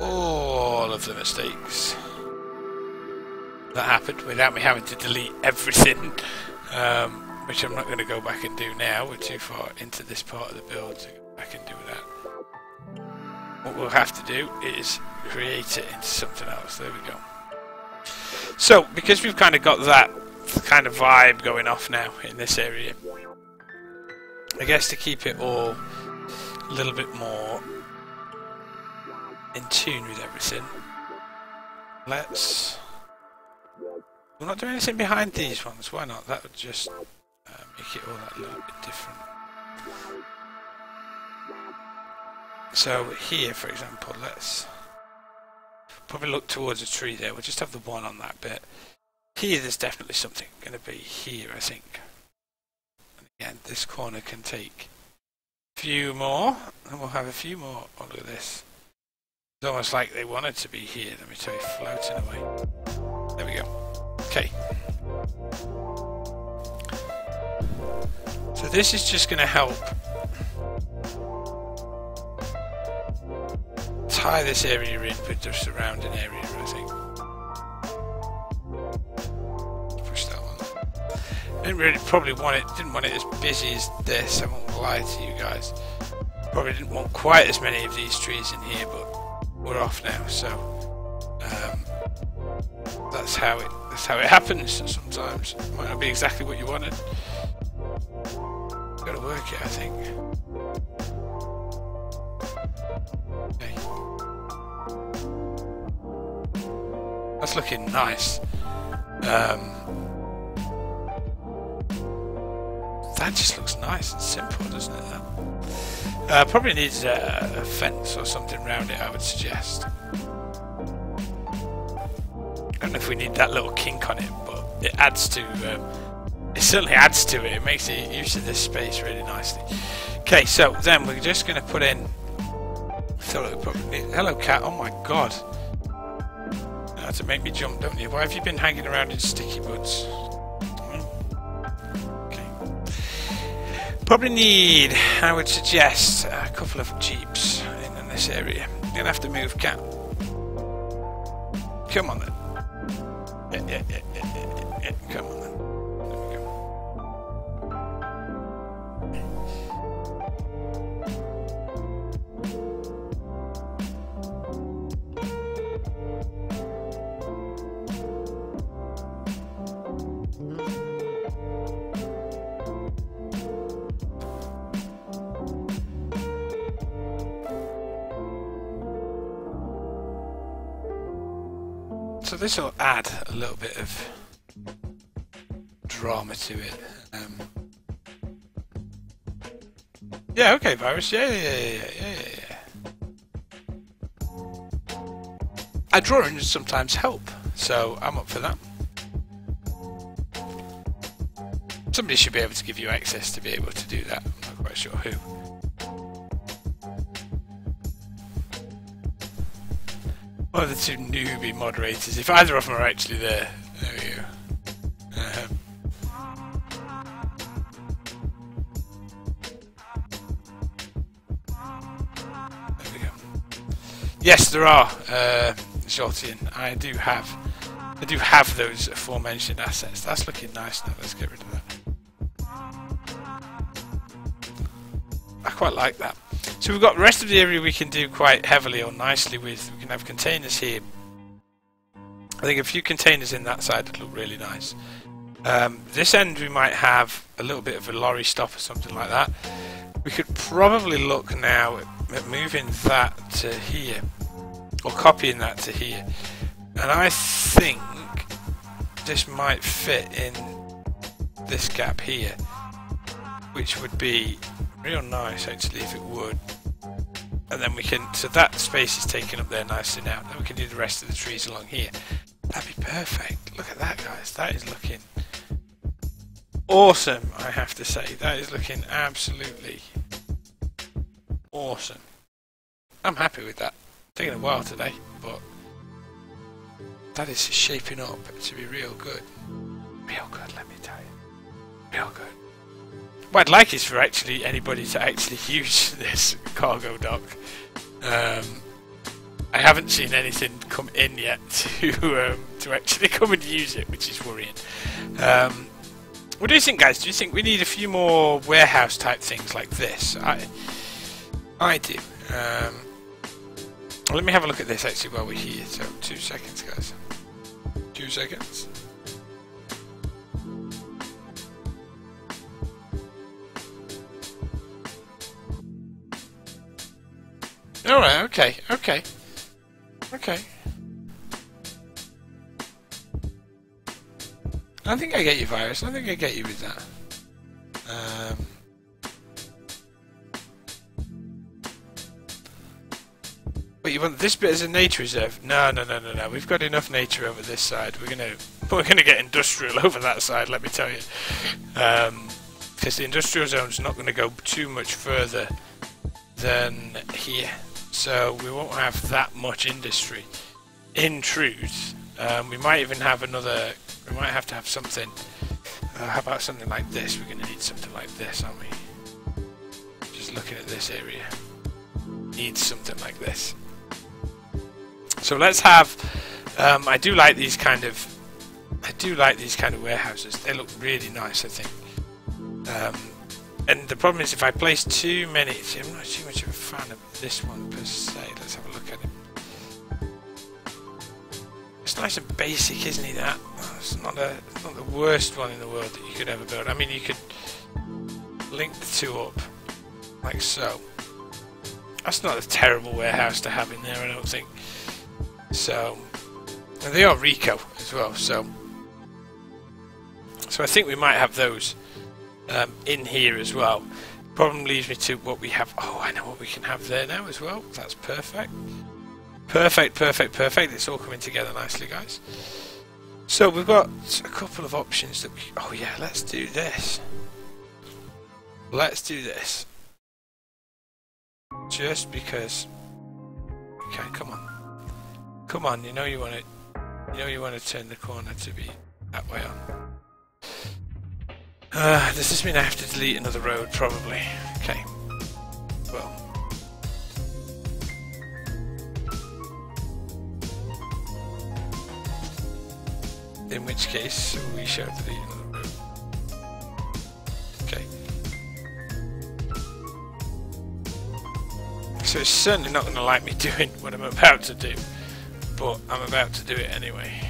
all of the mistakes that happened without me having to delete everything, um, which I'm not going to go back and do now. We're too far into this part of the build to go back and do that. What we'll have to do is create it into something else. There we go. So, because we've kind of got that kind of vibe going off now in this area, I guess to keep it all a little bit more in tune with everything. Let's... We're not doing anything behind these ones, why not? That would just uh, make it all that little bit different. So here, for example, let's probably look towards a tree there. We'll just have the one on that bit. Here, there's definitely something going to be here, I think. And again, this corner can take a few more, and we'll have a few more. Oh, look at this. It's almost like they wanted to be here. Let me tell you, floating away. There we go. Okay. So this is just going to help tie this area in with the surrounding area, I think. Push that one. Didn't really probably want it, didn't want it as busy as this, I won't lie to you guys. Probably didn't want quite as many of these trees in here, but we're off now, so um, that's how it that's how it happens sometimes. Might not be exactly what you wanted. Gotta work it, I think. Okay. That's looking nice. Um, that just looks nice and simple, doesn't it? Uh, probably needs a, fence or something around it, I would suggest. I don't know if we need that little kink on it, but it adds to. Um, it certainly adds to it. It makes use of this space really nicely. Okay, so then we're just going to put in. Hello, cat. Oh my god That's to make me jump, don't you? Why have you been hanging around in sticky woods? Hmm. Okay. Probably need, I would suggest, a couple of jeeps in, in this area. You're gonna have to move, cat. Come on then. Yeah, yeah, yeah. Come on then. This will add a little bit of drama to it. Um, yeah, okay, virus. Yeah, yeah, yeah, yeah, yeah, yeah. A drawings sometimes help, so I'm up for that. Somebody should be able to give you access to be able to do that. I'm not quite sure who. Of the two newbie moderators, if either of them are actually there. There we go. Um, there we go. Yes, there are, uh, Joltian. I do have, I do have those aforementioned assets. That's looking nice now. Let's get rid of that. I quite like that. So we've got the rest of the area we can do quite heavily or nicely with. We can have containers here. I think a few containers in that side would look really nice. Um, this end we might have a little bit of a lorry stop or something like that. We could probably look now at moving that to here. Or copying that to here. And I think this might fit in this gap here. Which would be real nice actually if it would and then we can so that space is taken up there nicely now. Then we can do the rest of the trees along here. That'd be perfect. Look at that guys. That is looking awesome I have to say. That is looking absolutely awesome. I'm happy with that. Taking a while today but that is shaping up to be real good. Real good let me tell you. Real good what I'd like is for actually anybody to actually use this cargo dock. Um, I haven't seen anything come in yet to um, to actually come and use it, which is worrying. Um, what do you think, guys? Do you think we need a few more warehouse type things like this? I I do. Um, let me have a look at this actually while we're here. So two seconds, guys. Two seconds. Alright, okay, okay. Okay. I think I get you, Virus. I think I get you with that. Um, but you want this bit as a nature reserve? No, no, no, no, no. We've got enough nature over this side. We're gonna we're gonna get industrial over that side. Let me tell you, because um, the industrial zone's not going to go too much further than here. So we won't have that much industry. In truth, um, we might even have another. We might have to have something. Uh, how about something like this? We're going to need something like this, aren't we? Just looking at this area. Needs something like this. So let's have. Um, I do like these kind of. I do like these kind of warehouses. They look really nice. I think. Um, and the problem is if I place too many. See, I'm not too much of a fan of this one per se. Let's have a look at it. It's nice and basic, isn't he? That it's not a not the worst one in the world that you could ever build. I mean, you could link the two up like so. That's not a terrible warehouse to have in there, I don't think. So, and they are RICO as well. So, so I think we might have those um, in here as well. Problem leads me to what we have. Oh, I know what we can have there now as well. That's perfect. Perfect, perfect, perfect. It's all coming together nicely, guys. So we've got a couple of options that we... Oh yeah, let's do this. Let's do this. Just because... Okay, come on. Come on, you know you want to... You know you want to turn the corner to be that way on. Uh, does this mean I have to delete another road? Probably. Okay. Well. In which case, we shall delete another road. Okay. So it's certainly not going to like me doing what I'm about to do, but I'm about to do it anyway.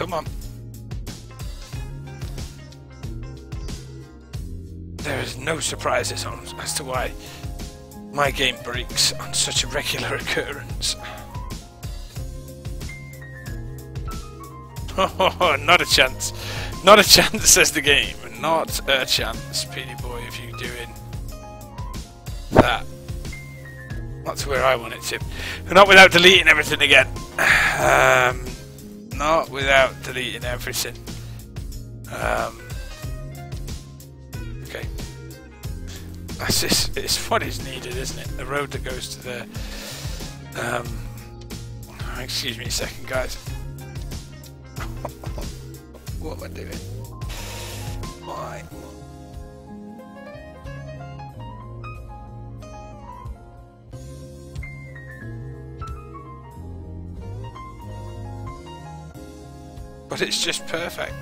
Come on. There is no surprises on as to why my game breaks on such a regular occurrence. Oh, not a chance. Not a chance, says the game. Not a chance, Petey boy, if you're doing that. That's where I want it to. Not without deleting everything again. Um, not without deleting everything. Um, okay. That's just, it's what is needed, isn't it? The road that goes to the... Um, excuse me a second, guys. what am I doing? Why? But it's just perfect.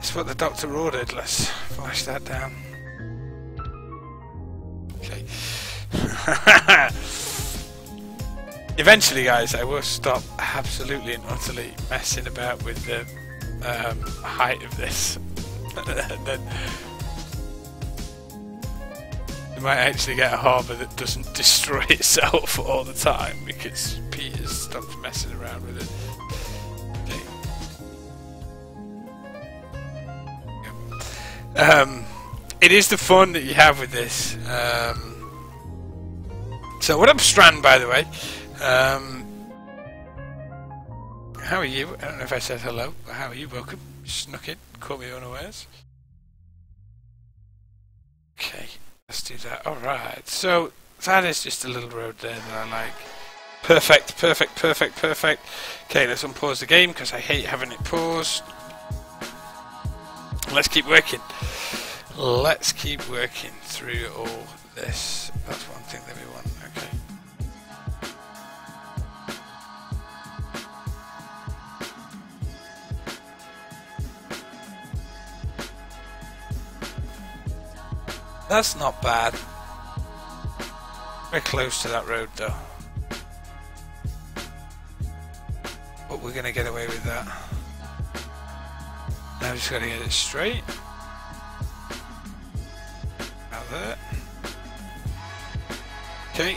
It's what the doctor ordered. Let's flash that down. Okay. Eventually, guys, I will stop absolutely and utterly messing about with the um, height of this. then you might actually get a harbour that doesn't destroy itself all the time because Peter's stopped messing around with it. Um, it is the fun that you have with this. Um, so, what up, Strand, by the way? Um, how are you? I don't know if I said hello, but how are you? Welcome. Snuck in, caught me unawares. Okay, let's do that. Alright, so that is just a little road there that I like. Perfect, perfect, perfect, perfect. Okay, let's unpause the game because I hate having it paused. Let's keep working. Let's keep working through all this. That's one thing that we want. Okay. That's not bad. We're close to that road though. But we're going to get away with that. Now we just got to get it straight. Out there. Okay.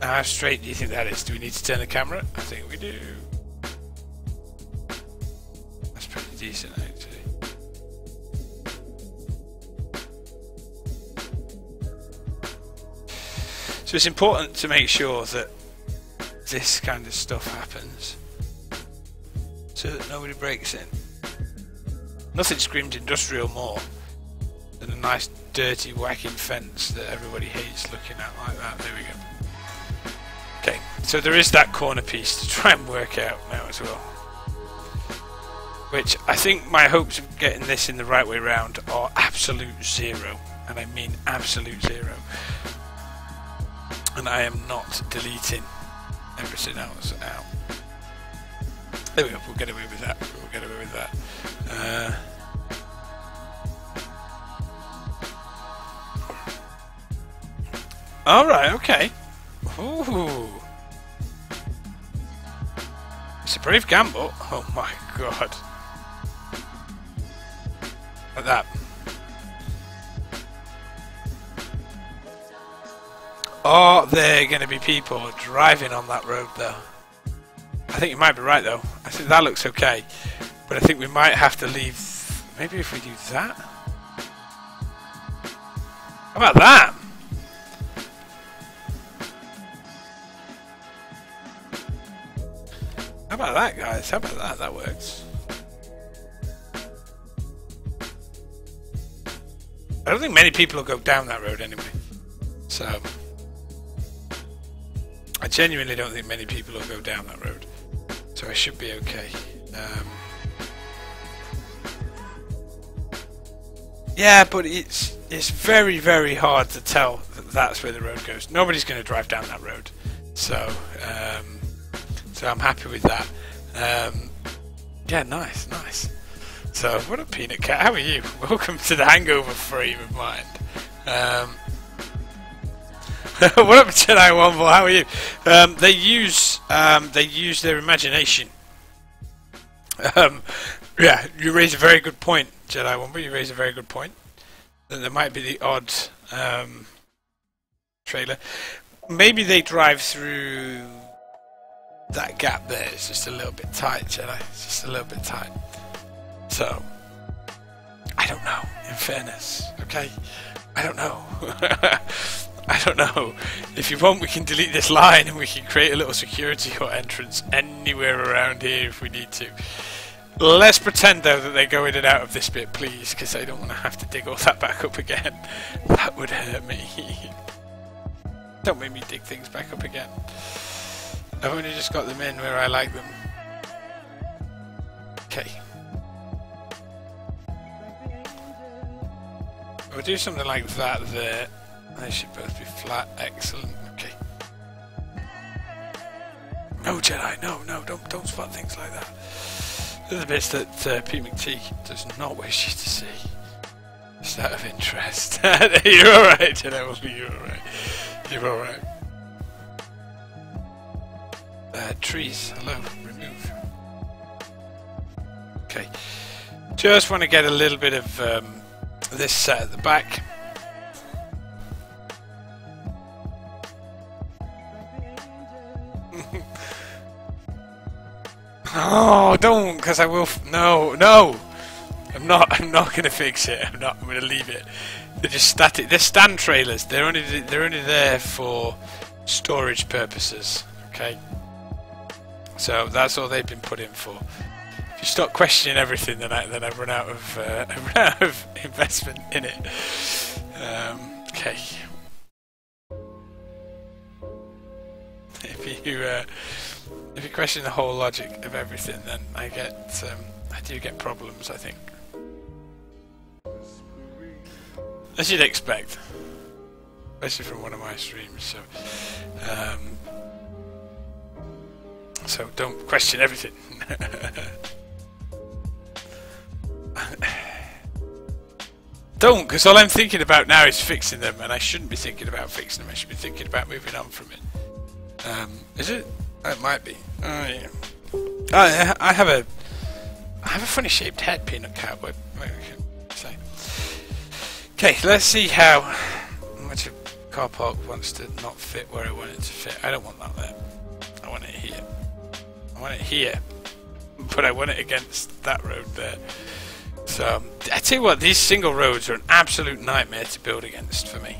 Now how straight do you think that is? Do we need to turn the camera? I think we do. That's pretty decent eh? So it's important to make sure that this kind of stuff happens so that nobody breaks in. Nothing screams industrial more than a nice dirty whacking fence that everybody hates looking at like that. There we go. Okay, so there is that corner piece to try and work out now as well. Which I think my hopes of getting this in the right way round are absolute zero. And I mean absolute zero. And I am not deleting everything else out. There we go, we'll get away with that. We'll get away with that. Uh, Alright, okay. Ooh. It's a brave gamble. Oh my god. Like that. Oh, are there going to be people driving on that road though? I think you might be right though. I think that looks okay. But I think we might have to leave... Maybe if we do that? How about that? How about that, guys? How about that? That works. I don't think many people will go down that road anyway. So... Genuinely don't think many people will go down that road. So I should be okay. Um, yeah, but it's it's very, very hard to tell that that's where the road goes. Nobody's going to drive down that road. So, um, so I'm happy with that. Um, yeah, nice, nice. So, what a peanut cat. How are you? Welcome to the hangover frame of mind. Um, what up, Jedi Womble? How are you? Um, they use um, they use their imagination. Um, yeah, you raise a very good point, Jedi Womble. You raise a very good point. That there might be the odd um, trailer. Maybe they drive through that gap there. It's just a little bit tight, Jedi. It's just a little bit tight. So, I don't know. In fairness, okay, I don't know. I don't know. If you want, we can delete this line and we can create a little security or entrance anywhere around here if we need to. Let's pretend, though, that they go in and out of this bit, please, because I don't want to have to dig all that back up again. That would hurt me. don't make me dig things back up again. I've only just got them in where I like them. Okay. We'll do something like that there. They should both be flat. Excellent. Okay. No, Jedi. No, no. Don't don't spot things like that. They're the bits that uh, Pete McTee does not wish you to see. Just out of interest. you're all right, Jedi. You're all right. You're all right. Uh, trees. Hello. Remove. Okay. Just want to get a little bit of um, this set at the back. Oh, don't, because I will. no, no. I'm not. I'm not going to fix it. I'm not. I'm going to leave it. They're just static. They're stand trailers. They're only. They're only there for storage purposes. Okay. So that's all they've been put in for. If you stop questioning everything, then I then I run out of uh, I run out of investment in it. Um, okay. If you. Uh, if you question the whole logic of everything, then I get, um, I do get problems, I think. As you'd expect. Especially from one of my streams, so... Um, so don't question everything. don't, because all I'm thinking about now is fixing them, and I shouldn't be thinking about fixing them. I should be thinking about moving on from it. Um, is it? It might be. Oh yeah. I, I have a I have a funny shaped head, Peanut Cowboy. Say. Okay, let's see how much a car park wants to not fit where I want it to fit. I don't want that there. I want it here. I want it here, but I want it against that road there. So I tell you what, these single roads are an absolute nightmare to build against for me.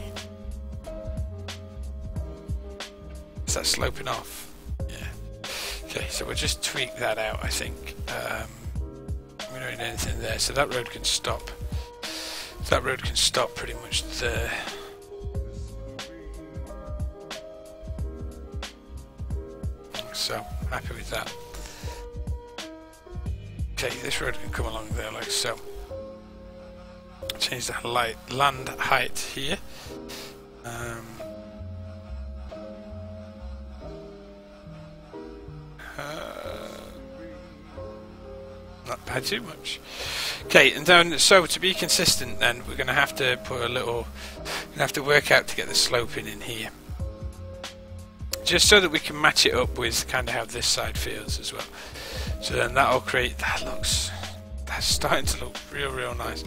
Is that sloping off? Okay, so we'll just tweak that out, I think. Um, we don't need anything there, so that road can stop. That road can stop pretty much there. So, happy with that. Okay, this road can come along there like so. Change the light, land height here. Um, by too much. Okay, and then so to be consistent, then we're going to have to put a little. we have to work out to get the sloping in here, just so that we can match it up with kind of how this side feels as well. So then that'll create. That looks. That's starting to look real, real nice.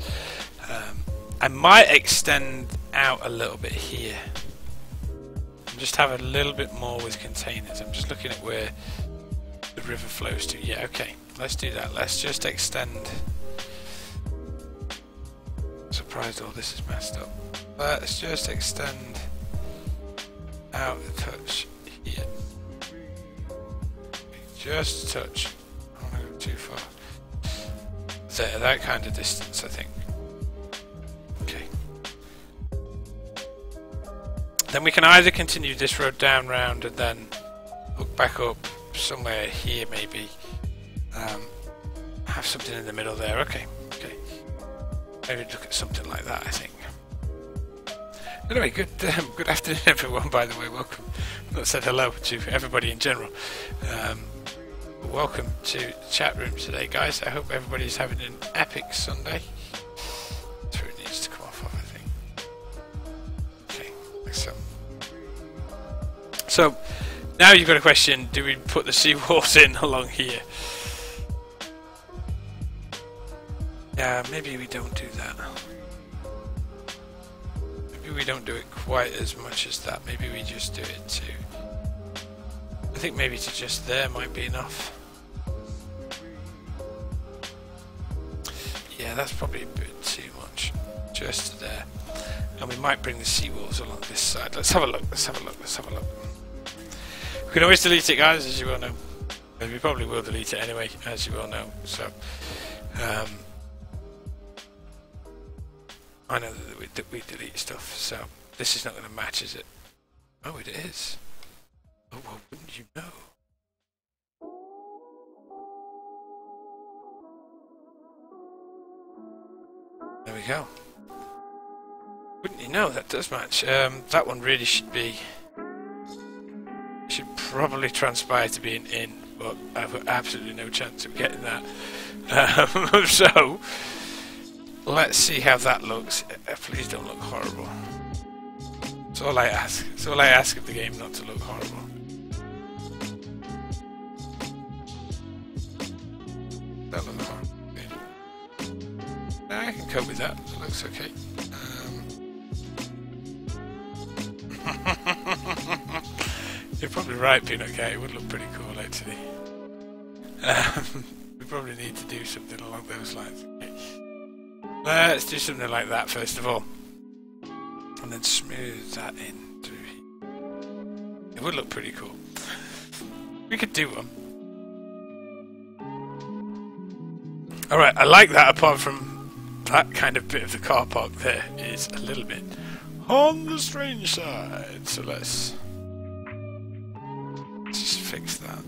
Um, I might extend out a little bit here. And just have a little bit more with containers. I'm just looking at where the river flows to. Yeah, okay. Let's do that. Let's just extend. Surprised all this is messed up. Let's just extend out a touch here. Just touch. I don't want to go too far. There, that kind of distance, I think. Okay. Then we can either continue this road down round and then hook back up somewhere here maybe um, have something in the middle there. Okay, okay. Maybe look at something like that. I think. Anyway, good um, good afternoon, everyone. By the way, welcome. Not said hello to everybody in general. Um, welcome to chat room today, guys. I hope everybody's having an epic Sunday. It needs to come off of, I think. Okay, so. So now you've got a question: Do we put the seawalls in along here? Yeah, maybe we don't do that. Maybe we don't do it quite as much as that. Maybe we just do it to... I think maybe to just there might be enough. Yeah, that's probably a bit too much. Just there. And we might bring the seawalls along this side. Let's have a look, let's have a look, let's have a look. We can always delete it, guys, as you well know. We probably will delete it anyway, as you well know. So, um, I know that we, that we delete stuff, so this is not going to match, is it? Oh, it is. Oh, well, wouldn't you know? There we go. Wouldn't you know, that does match. Um, that one really should be... Should probably transpire to be an in, but I've absolutely no chance of getting that. Um, so... Let's see how that looks. Uh, please don't look horrible. That's all I ask. That's all I ask of the game, not to look horrible. That looks horrible. I can cope with that. It looks okay. Um. You're probably right, Peanut Cat. It would look pretty cool, actually. Um, we probably need to do something along those lines. Okay. Let's do something like that first of all. And then smooth that in through. It would look pretty cool. We could do one. Alright, I like that apart from that kind of bit of the car park there is a little bit on the strange side. So let's, let's just fix that.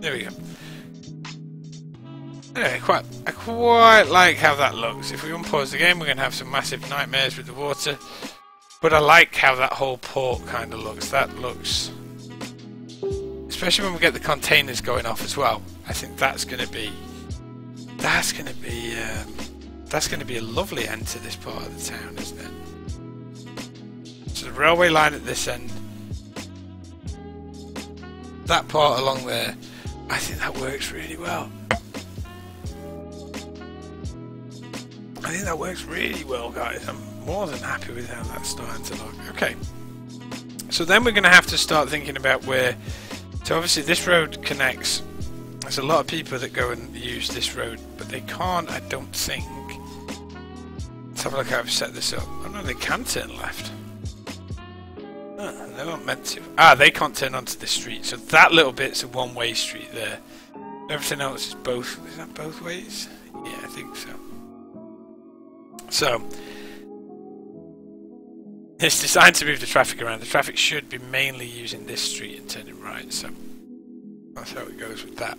There we go. Anyway, quite, I quite like how that looks. If we unpause the game, we're going to have some massive nightmares with the water. But I like how that whole port kind of looks. That looks... Especially when we get the containers going off as well. I think that's going to be That's going to be um, that's going to be a lovely end to this part of the town, isn't it? So the railway line at this end, that part along there, I think that works really well. I think that works really well, guys. I'm more than happy with how that's starting to look. Okay. So then we're going to have to start thinking about where... So obviously this road connects... There's a lot of people that go and use this road, but they can't, I don't think... Let's have a look how I've set this up. Oh no, they can turn left. Oh, they weren't meant to. Ah, they can't turn onto the street. So that little bit's a one-way street there. Everything else is both... Is that both ways? Yeah, I think so. So, it's designed to move the traffic around. The traffic should be mainly using this street and turning right, so that's how it goes with that.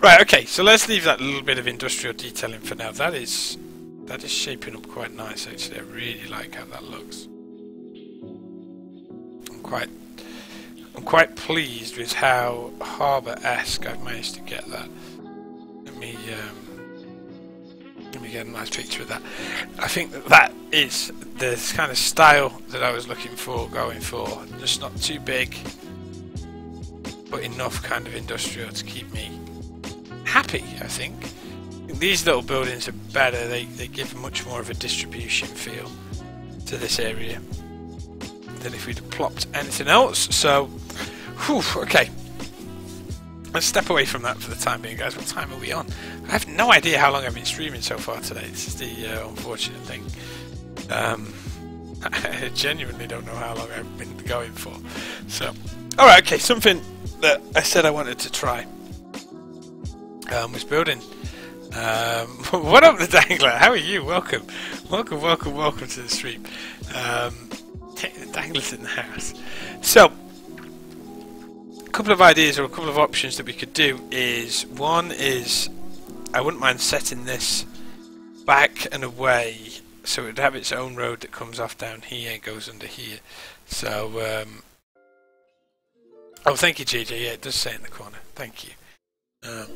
Right, okay, so let's leave that little bit of industrial detailing for now. That is that is shaping up quite nice actually. I really like how that looks. I'm quite I'm quite pleased with how harbour-esque I've managed to get that. Let me um, let me get a nice picture of that. I think that that is the kind of style that I was looking for going for. Just not too big, but enough kind of industrial to keep me happy, I think. These little buildings are better, they, they give much more of a distribution feel to this area than if we'd plopped anything else. So, whew, okay, Let's step away from that for the time being, guys. What time are we on? I have no idea how long I've been streaming so far today. This is the uh, unfortunate thing. Um, I genuinely don't know how long I've been going for. So, alright, okay, something that I said I wanted to try um, was building. Um, what up, the Dangler? How are you? Welcome. Welcome, welcome, welcome to the stream. Um, the Dangler's in the house. So, a couple of ideas or a couple of options that we could do is one is I wouldn't mind setting this back and away so it would have its own road that comes off down here and goes under here. So, um, oh, thank you, JJ. Yeah, it does say in the corner. Thank you. Um,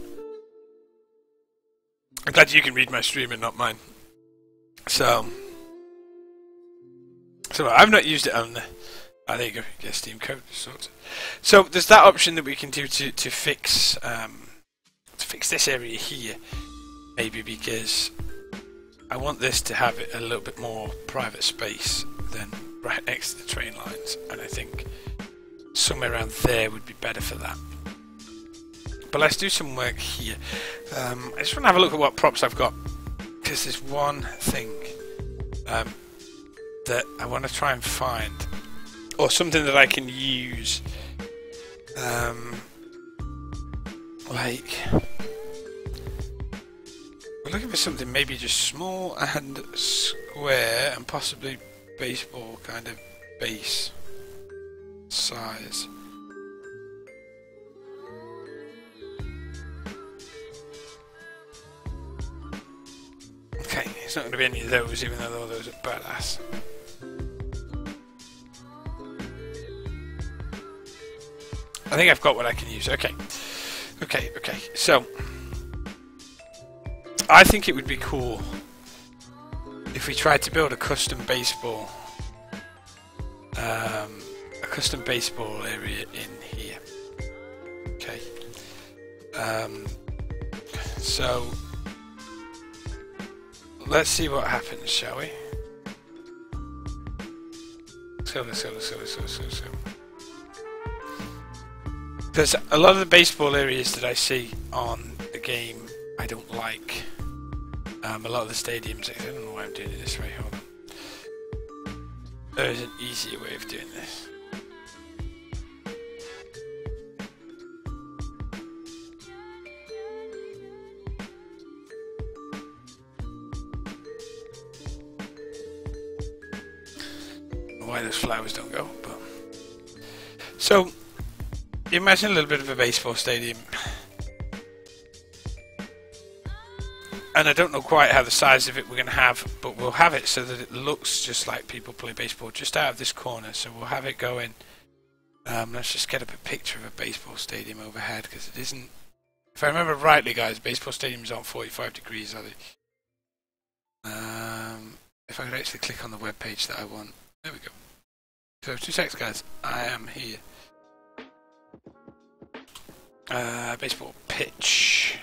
I'm glad you can read my stream and not mine. So, so I've not used it on the Ah, there you go. Get Steam code sorted. So there's that option that we can do to to fix um, to fix this area here, maybe because I want this to have a little bit more private space than right next to the train lines, and I think somewhere around there would be better for that. But let's do some work here. Um, I just want to have a look at what props I've got because there's one thing um, that I want to try and find or something that I can use. Um, like, we're looking for something maybe just small and square and possibly baseball kind of base size. Okay, it's not going to be any of those, even though those are badass. I think I've got what I can use. Okay. Okay, okay. So, I think it would be cool if we tried to build a custom baseball um, a custom baseball area in here. Okay. Um, so, let's see what happens, shall we? Let's go, let's. Because a lot of the baseball areas that I see on the game, I don't like. Um, a lot of the stadiums, I don't know why I'm doing it this way, hold on. There is an easier way of doing this. why those flowers don't go, imagine a little bit of a baseball stadium. And I don't know quite how the size of it we're going to have, but we'll have it so that it looks just like people play baseball just out of this corner. So we'll have it going. Um, let's just get up a picture of a baseball stadium overhead because it isn't If I remember rightly, guys, baseball stadiums aren't 45 degrees, are they? Um, if I could actually click on the web page that I want. There we go. So, two seconds, guys. I am here. Uh, baseball pitch.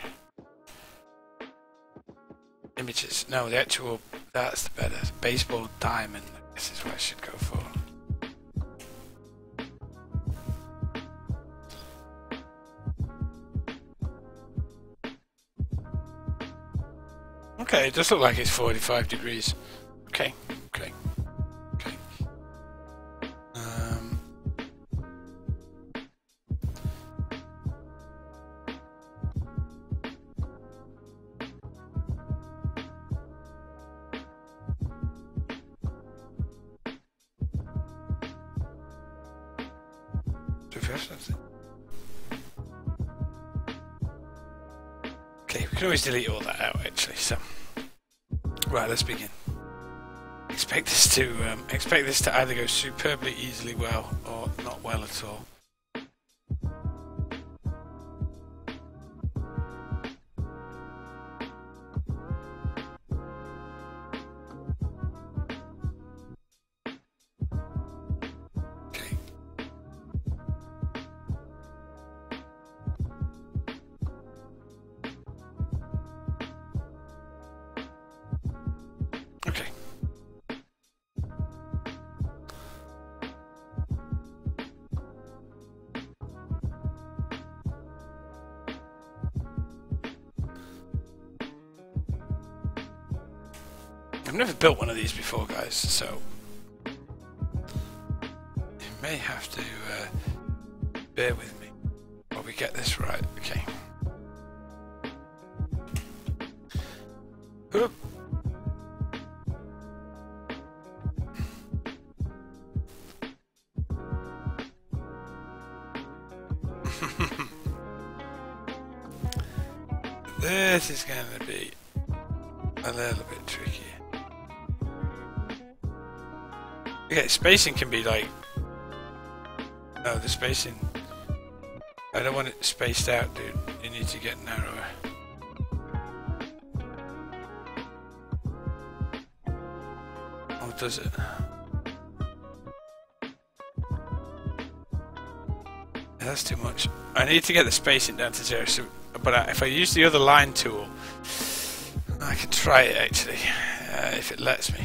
Images. No, the actual. That's the better. Baseball diamond. This is what I should go for. Okay, it does look like it's 45 degrees. Okay, always delete all that out actually, so. Right, let's begin. Expect this to um, expect this to either go superbly easily well or not well at all. These before, guys, so you may have to uh, bear with me while we get this right. Okay. Oop. this is going spacing can be like. No, the spacing. I don't want it spaced out, dude. You need to get narrower. Oh, does it? That's too much. I need to get the spacing down to zero. So, but I, if I use the other line tool, I can try it actually, uh, if it lets me.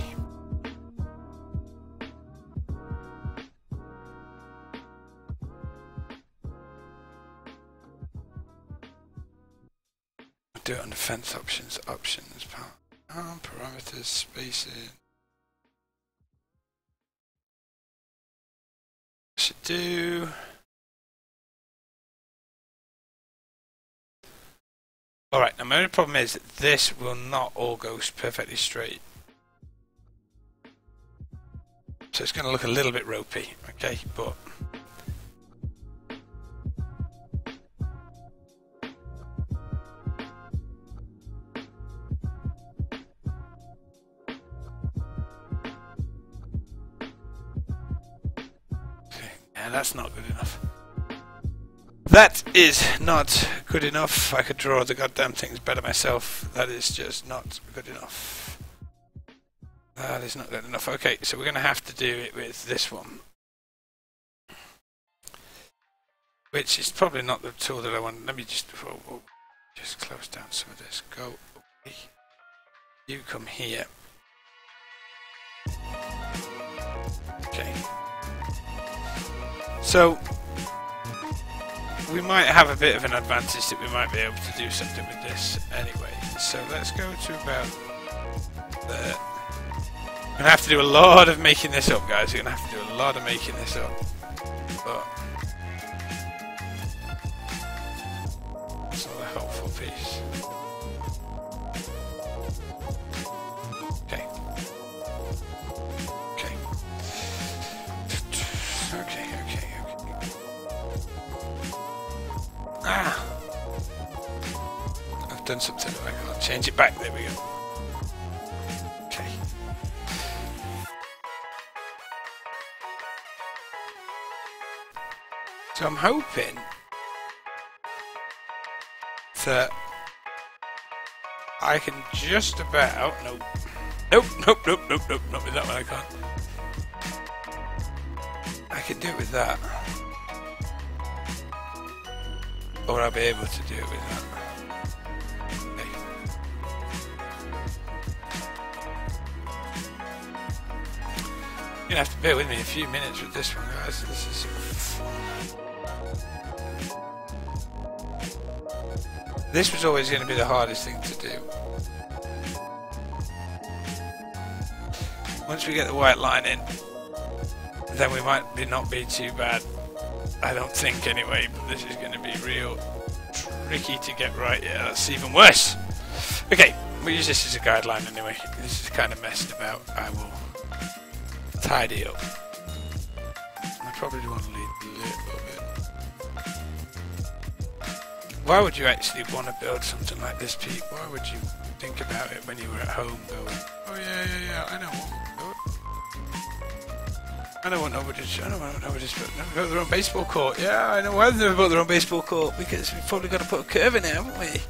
Do it under fence options, options, oh, parameters, spacing. Should do. Alright, now my only problem is this will not all go perfectly straight. So it's going to look a little bit ropey, okay, but... that's not good enough. That is not good enough. I could draw the goddamn things better myself. That is just not good enough. That is not good enough. Okay, so we're going to have to do it with this one. Which is probably not the tool that I want. Let me just oh, oh, just close down some of this. Go away. You come here. Okay. So we might have a bit of an advantage that we might be able to do something with this anyway. So let's go to about there. We're gonna have to do a lot of making this up, guys. We're gonna have to do a lot of making this up. But it's not a helpful piece. Done something. I can't change it back. There we go. Okay. So I'm hoping that I can just about... Nope. Nope, nope, nope, nope, nope, not with that one I can't. I can do it with that. Or I'll be able to do it with that. You're gonna have to bear with me a few minutes with this one, guys. This is This was always going to be the hardest thing to do. Once we get the white line in, then we might be not be too bad. I don't think anyway, but this is going to be real tricky to get right. Yeah, that's even worse. Okay, we'll use this as a guideline anyway. This is kind of messed about. I will tidy up. I probably want to leave a little bit. Why would you actually want to build something like this, Pete? Why would you think about it when you were at home going, oh yeah, yeah, yeah, I know I don't want nobody to, I don't want nobody to build their own baseball court. Yeah, I know why they've built their own baseball court, because we've probably got to put a curve in it, haven't we?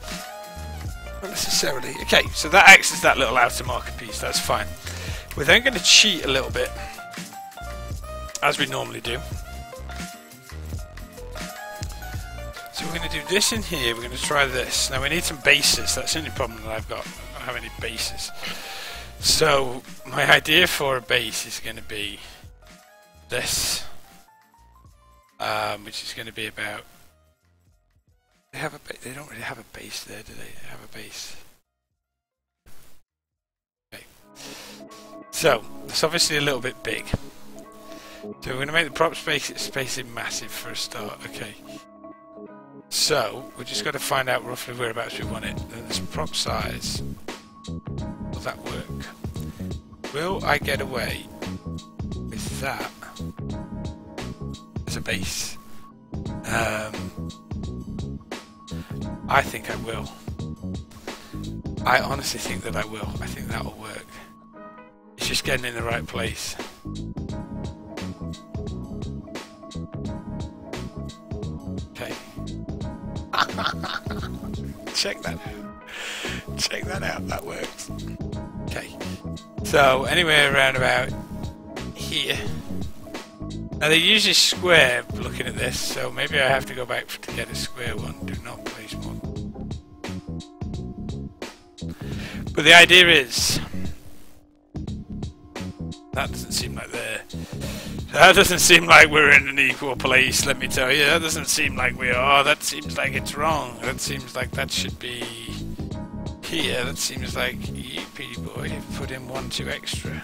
Not necessarily. Okay, so that acts as that little outer marker piece, that's fine. We're then going to cheat a little bit, as we normally do. So we're going to do this in here, we're going to try this. Now we need some bases, that's the only problem that I've got. I don't have any bases. So my idea for a base is going to be this. Um, which is going to be about... They have a they don't really have a base there, do they? They have a base. So, it's obviously a little bit big. So we're going to make the prop space spacing massive for a start. Okay. So, we just got to find out roughly whereabouts we want it. And this prop size, will that work? Will I get away with that as a base? Um, I think I will. I honestly think that I will. I think that will work. Just getting in the right place. Okay. Check that out. Check that out. That works. Okay. So anywhere around about here. Now they're usually square looking at this, so maybe I have to go back to get a square one. Do not place one. But the idea is that doesn't seem like there. That doesn't seem like we're in an equal place, let me tell you. That doesn't seem like we are. That seems like it's wrong. That seems like that should be here. That seems like you boy put in one too extra.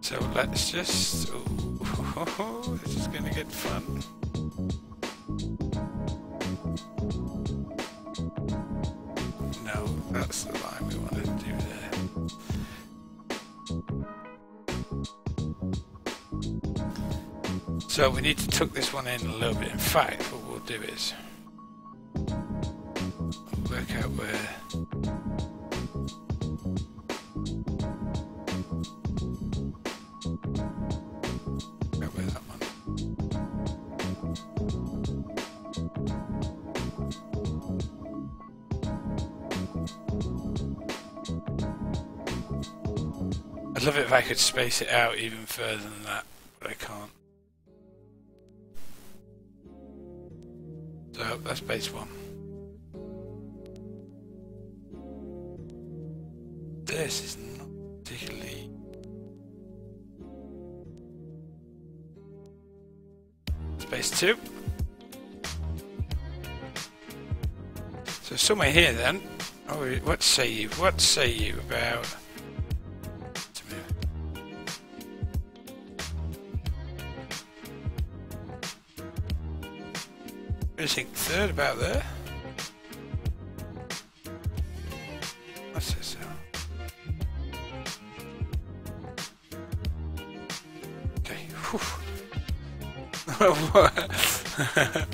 So let's just... Ooh, this is gonna get fun. No, that's the line we want So we need to tuck this one in a little bit. In fact, what we'll do is work out where that one. I'd love it if I could space it out even further than that, but I can't. So that's base one. This is not particularly space two. So somewhere here then. Oh, what say you? What say you about? Finishing third about there. What's this now? Okay.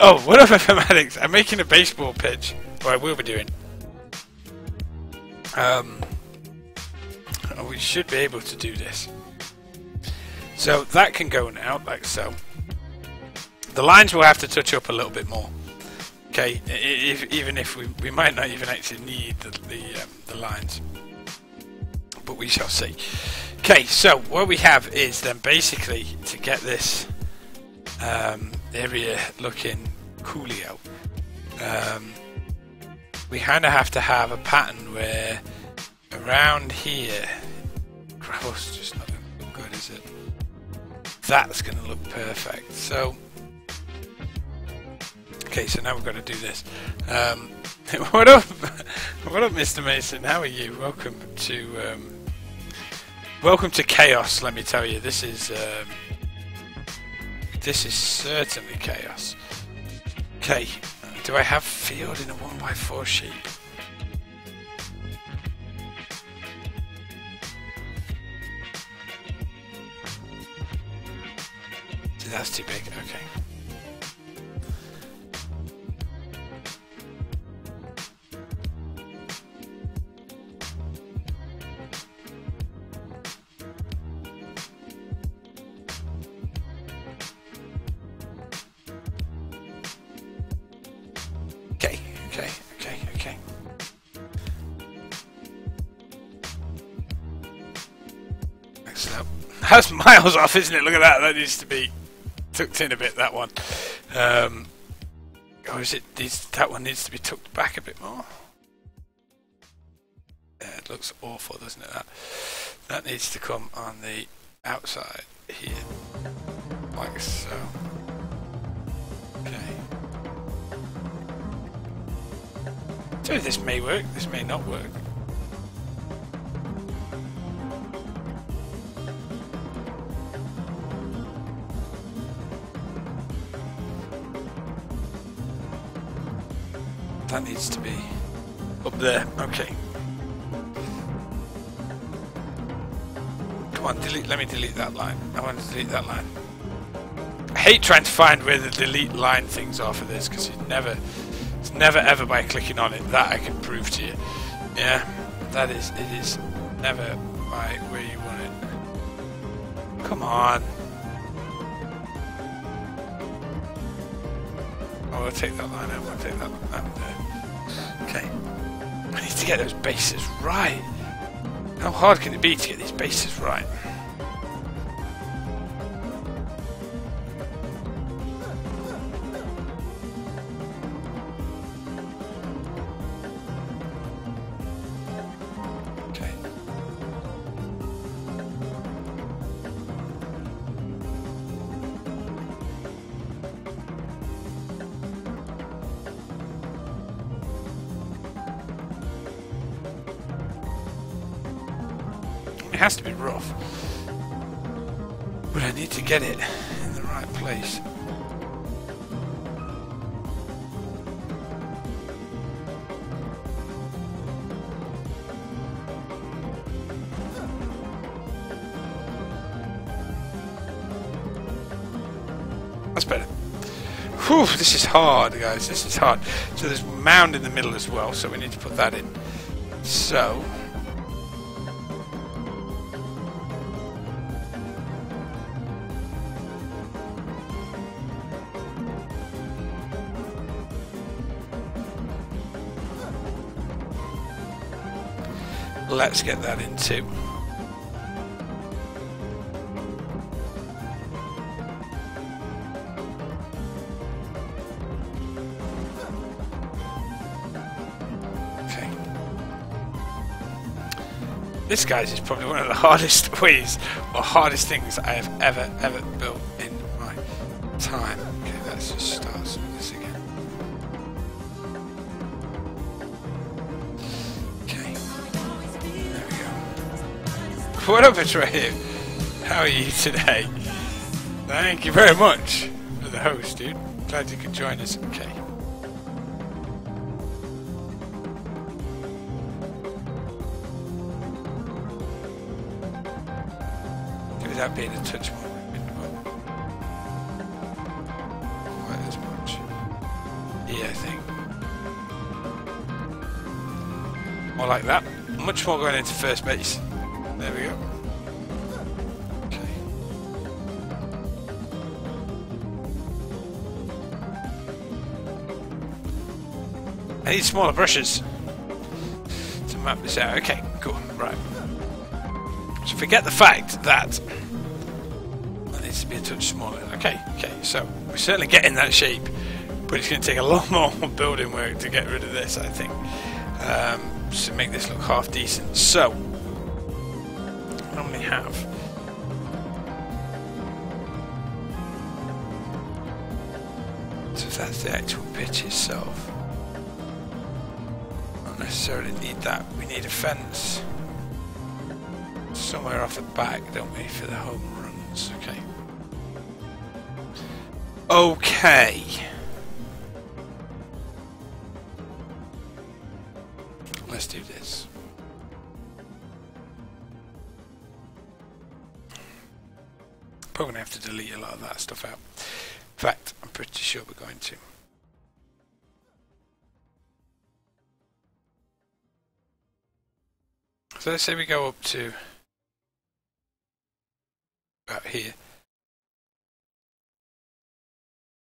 oh, what are mathematics? I'm making a baseball pitch. Or I will be doing. Um, we should be able to do this. So that can go now, like so. The lines will have to touch up a little bit more. Okay, if, even if we, we might not even actually need the, the, um, the lines. But we shall see. Okay, so what we have is then basically to get this um, area looking coolio, um, we kind of have to have a pattern where around here, gravel's just not good, is it? That's going to look perfect. So Okay, so now we've got to do this. Um, what up? what up, Mr. Mason? How are you? Welcome to um, welcome to chaos. Let me tell you, this is um, this is certainly chaos. Okay, do I have field in a one x four sheet? That's too big. Okay. That's miles off, isn't it? Look at that. That needs to be tucked in a bit, that one. Um, or is it, needs, that one needs to be tucked back a bit more? Yeah, it looks awful, doesn't it? That, that needs to come on the outside here. Like so. So this may work, this may not work. that needs to be up there. Okay. Come on, delete. Let me delete that line. I want to delete that line. I hate trying to find where the delete line things are for this because it never, it's never ever by clicking on it that I can prove to you. Yeah, that is, it is never by where you want it. Come on. Oh, I will take that line out. I'll take that out there. Okay. I need to get those bases right. How hard can it be to get these bases right? Hard, guys. This is hard. So there's mound in the middle as well, so we need to put that in. So, let's get that in too. This, guys, is probably one of the hardest ways or hardest things I have ever, ever built in my time. Okay, let's just start this again. Okay. There we go. What up, Betrayer? How are you today? Thank you very much for the host, dude. Glad you could join us. Okay. Without being a touch more. Quite as much. Yeah, I think. More like that. Much more going into first base. There we go. Okay. I need smaller brushes to map this out. Okay, cool, right. So forget the fact that be a touch smaller. Okay, okay, so we're certainly getting that shape, but it's going to take a lot more building work to get rid of this, I think, um, to make this look half decent. So, normally have So that's the actual pitch itself. Not necessarily need that. We need a fence somewhere off the back, don't we, for the home runs? Okay. Okay. Let's do this. Probably gonna have to delete a lot of that stuff out. In fact, I'm pretty sure we're going to. So let's say we go up to about here.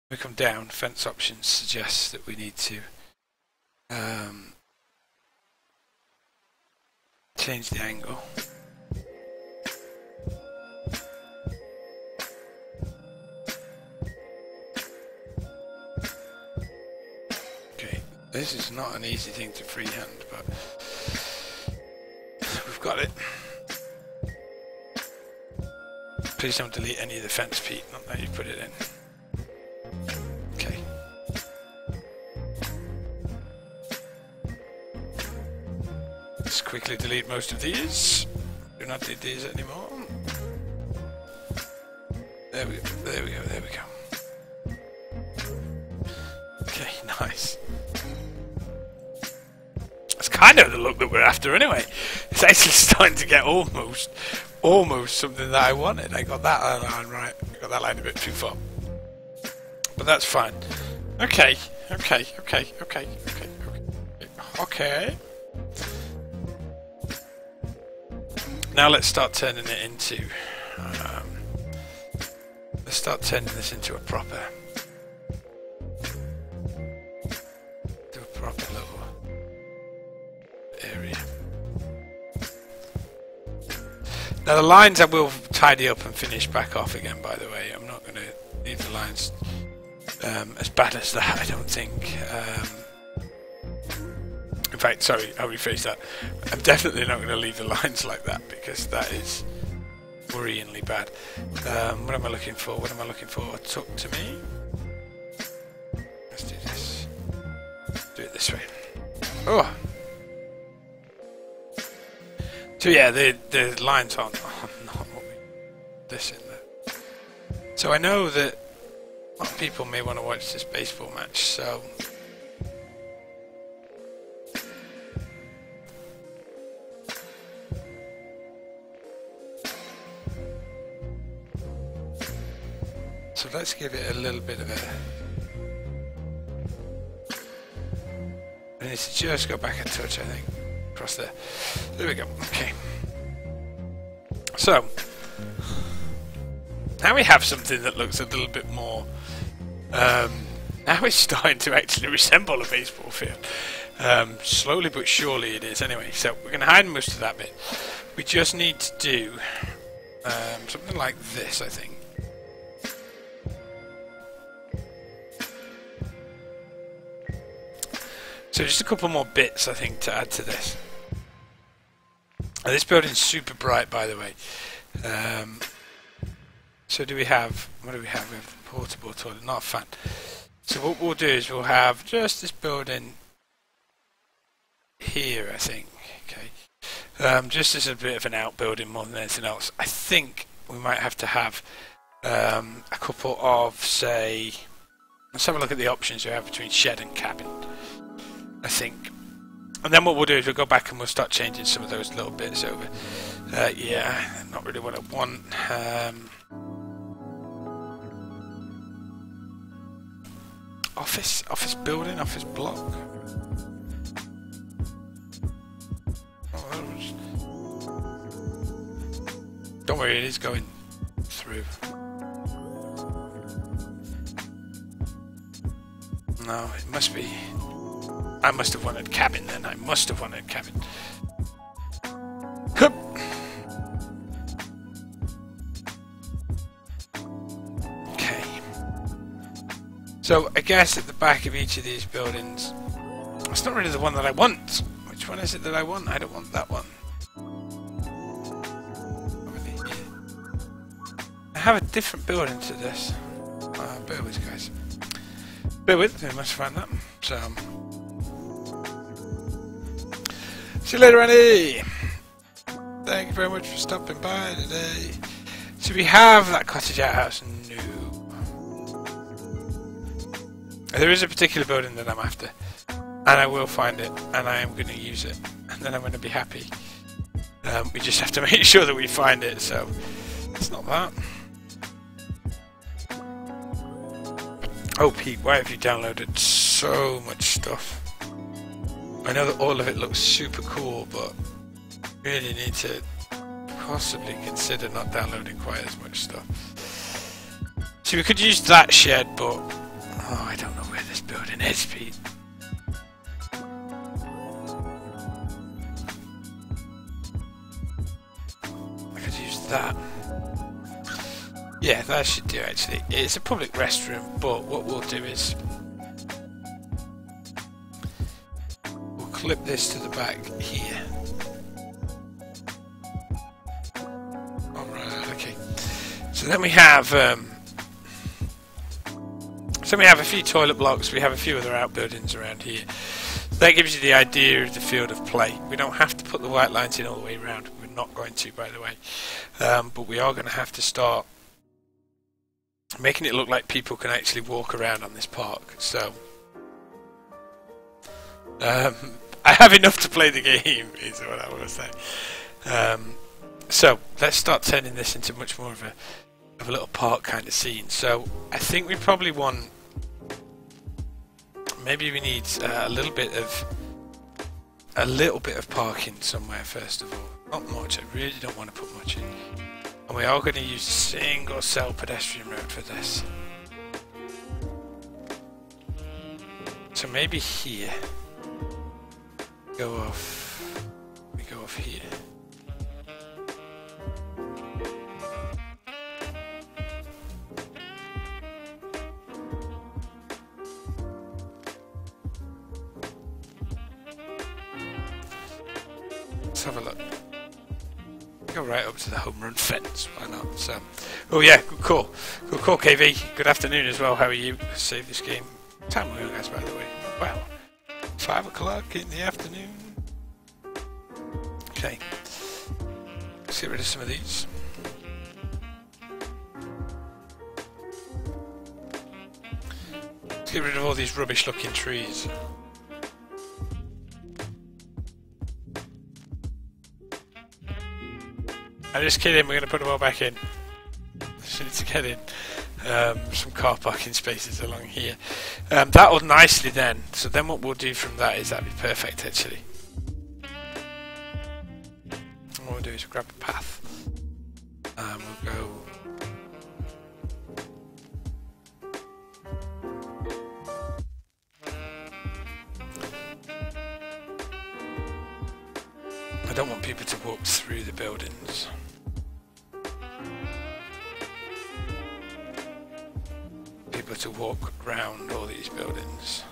We come down, fence options suggests that we need to um, change the angle. Okay, this is not an easy thing to freehand, but we've got it. Please don't delete any of the fence, Pete, not that you put it in. Quickly delete most of these. Do not need these anymore. There we go, there we go, there we go. Okay, nice. That's kind of the look that we're after anyway. It's actually starting to get almost, almost something that I wanted. I got that line right. I got that line a bit too far. But that's fine. Okay, okay, okay, okay, okay, okay. Okay. Now let's start turning it into... Um, let's start turning this into a proper... A proper little area. Now the lines I will tidy up and finish back off again by the way. I'm not going to leave the lines um, as bad as that I don't think. Um, in fact, sorry, I'll rephrase that. I'm definitely not going to leave the lines like that because that is worryingly bad. Um, what am I looking for? What am I looking for? Talk to me. Let's do this. Do it this way. Oh, so yeah, the the lines aren't, are not what we this in there. So I know that people may want to watch this baseball match, so So let's give it a little bit of a I need to just go back a touch I think across there. There we go. Okay. So, now we have something that looks a little bit more. Um, now it's starting to actually resemble a baseball field. Um, slowly but surely it is anyway. So we're going to hide most of that bit. We just need to do um, something like this, I think. So just a couple more bits, I think, to add to this. this building's super bright, by the way. Um, so do we have, what do we have? We have a portable toilet, not a fan. So what we'll do is we'll have just this building here, I think. Okay, um, just as a bit of an outbuilding more than anything else. I think we might have to have um, a couple of, say, let's have a look at the options we have between shed and cabin. I think. And then what we'll do is we'll go back and we'll start changing some of those little bits over. Uh, yeah, not really what I want. Um, office, office building, office block. Oh, Don't worry, it is going through. No, it must be I must have wanted cabin then. I must have wanted cabin. Hup. Okay. So I guess at the back of each of these buildings, it's not really the one that I want. Which one is it that I want? I don't want that one. I have a different building to this. Uh, bear with, guys. Bear with, we must find that. So, see you later, Annie. Thank you very much for stopping by today. So we have that cottage outhouse new. There is a particular building that I'm after, and I will find it, and I am going to use it, and then I'm going to be happy. Um, we just have to make sure that we find it, so it's not that. Oh Pete, why have you downloaded so much stuff? I know that all of it looks super cool, but really need to possibly consider not downloading quite as much stuff. So we could use that shed, but oh, I don't know where this building is, Pete. I could use that. Yeah, that should do actually. It's a public restroom, but what we'll do is clip this to the back here. Alright, okay. So then we have um, so we have a few toilet blocks, we have a few other outbuildings around here. That gives you the idea of the field of play. We don't have to put the white lines in all the way around. We're not going to, by the way. Um, but we are going to have to start making it look like people can actually walk around on this park. So um, I have enough to play the game, is what I want to say. Um, so let's start turning this into much more of a of a little park kind of scene. So I think we probably want maybe we need uh, a little bit of a little bit of parking somewhere first of all. Not much. I really don't want to put much in. And we are going to use single cell pedestrian road for this. So maybe here. Go off. We go off here. Let's have a look go right up to the home run fence. Why not? So, um, oh yeah, good call. Good call, KV. Good afternoon as well. How are you? Save this game. Time we guys, by the way. Wow, five o'clock in the afternoon. Okay, let's get rid of some of these. Let's get rid of all these rubbish-looking trees. I'm just kidding, we're going to put them all back in. Just need to get in um, some car parking spaces along here. Um, that'll nicely then, so then what we'll do from that is that'd be perfect actually. What we'll do is grab a path. And we'll go I don't want people to walk through the buildings. To walk around all these buildings.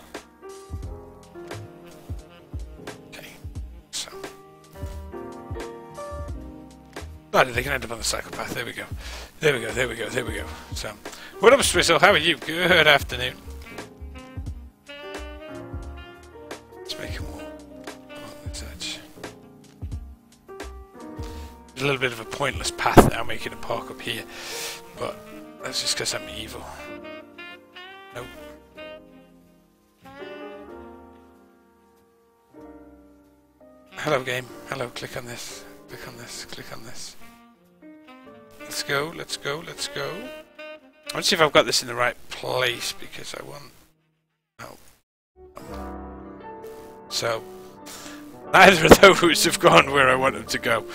Okay, so. Oh, right, they can end up on the cycle path. There we go. There we go, there we go, there we go. So, what up, Swizzle? How are you? Good afternoon. Let's make it more. Oh, touch. There's a little bit of a pointless path now making a park up here, but that's just because I'm evil. Hello game. Hello, click on this. Click on this. Click on this. Let's go, let's go, let's go. Let's see if I've got this in the right place because I want... No. So, neither of those have gone where I want them to go.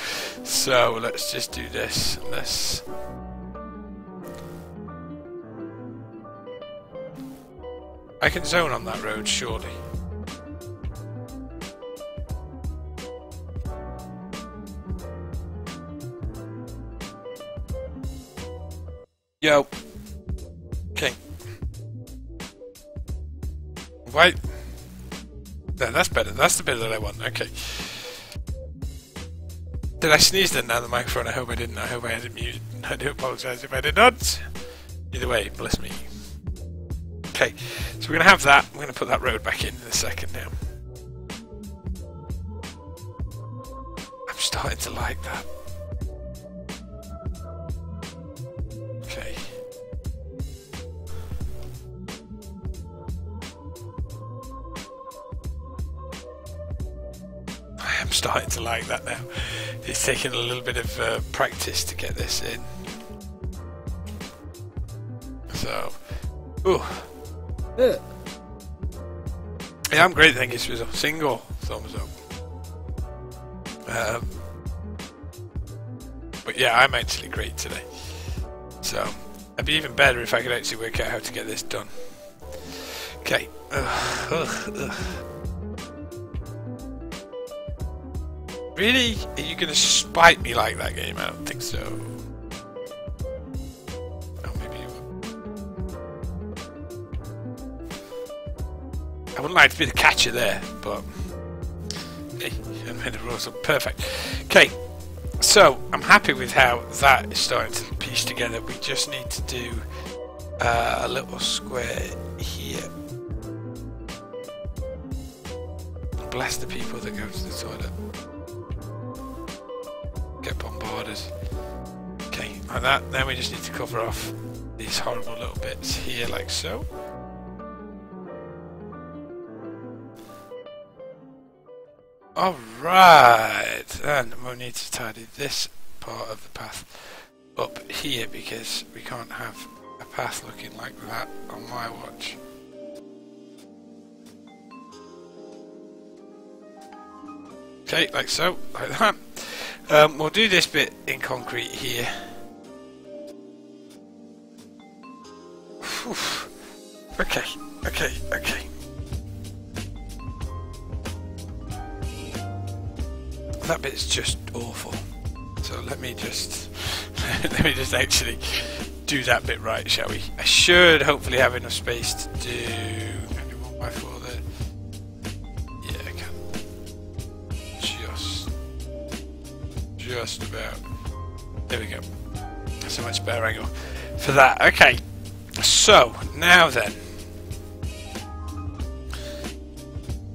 So, let's just do this. Let's... I can zone on that road, surely. Yo. Okay. Wait. No, that's better. That's the bit that I want. Okay. Did I sneeze then now the microphone? I hope I didn't. I hope I had it muted. I do apologise if I did not. Either way, bless me. Okay, so we're going to have that. We're going to put that road back in in a second now. I'm starting to like that. Starting to like that now. It's taken a little bit of uh, practice to get this in. So, ooh. Yeah, I'm great, thank you, Swizzle. Single thumbs up. Um, but yeah, I'm actually great today. So, I'd be even better if I could actually work out how to get this done. Okay. Ugh, ugh, ugh. Really? Are you to spite me like that game? I don't think so. Oh, maybe you will. I wouldn't like to be the catcher there, but... Hey, I made the rules up perfect. Okay, so I'm happy with how that is starting to piece together. We just need to do uh, a little square here. Bless the people that go to the toilet get bombarded. Okay, like that. Then we just need to cover off these horrible little bits here, like so. Alright, and we'll need to tidy this part of the path up here because we can't have a path looking like that on my watch. Okay, like so, like that. Um, we'll do this bit in concrete here. Okay, okay, okay. That bit's just awful. So let me just let me just actually do that bit right, shall we? I should hopefully have enough space to do one by four there. Just about. There we go. So much better angle for that. Okay. So now then.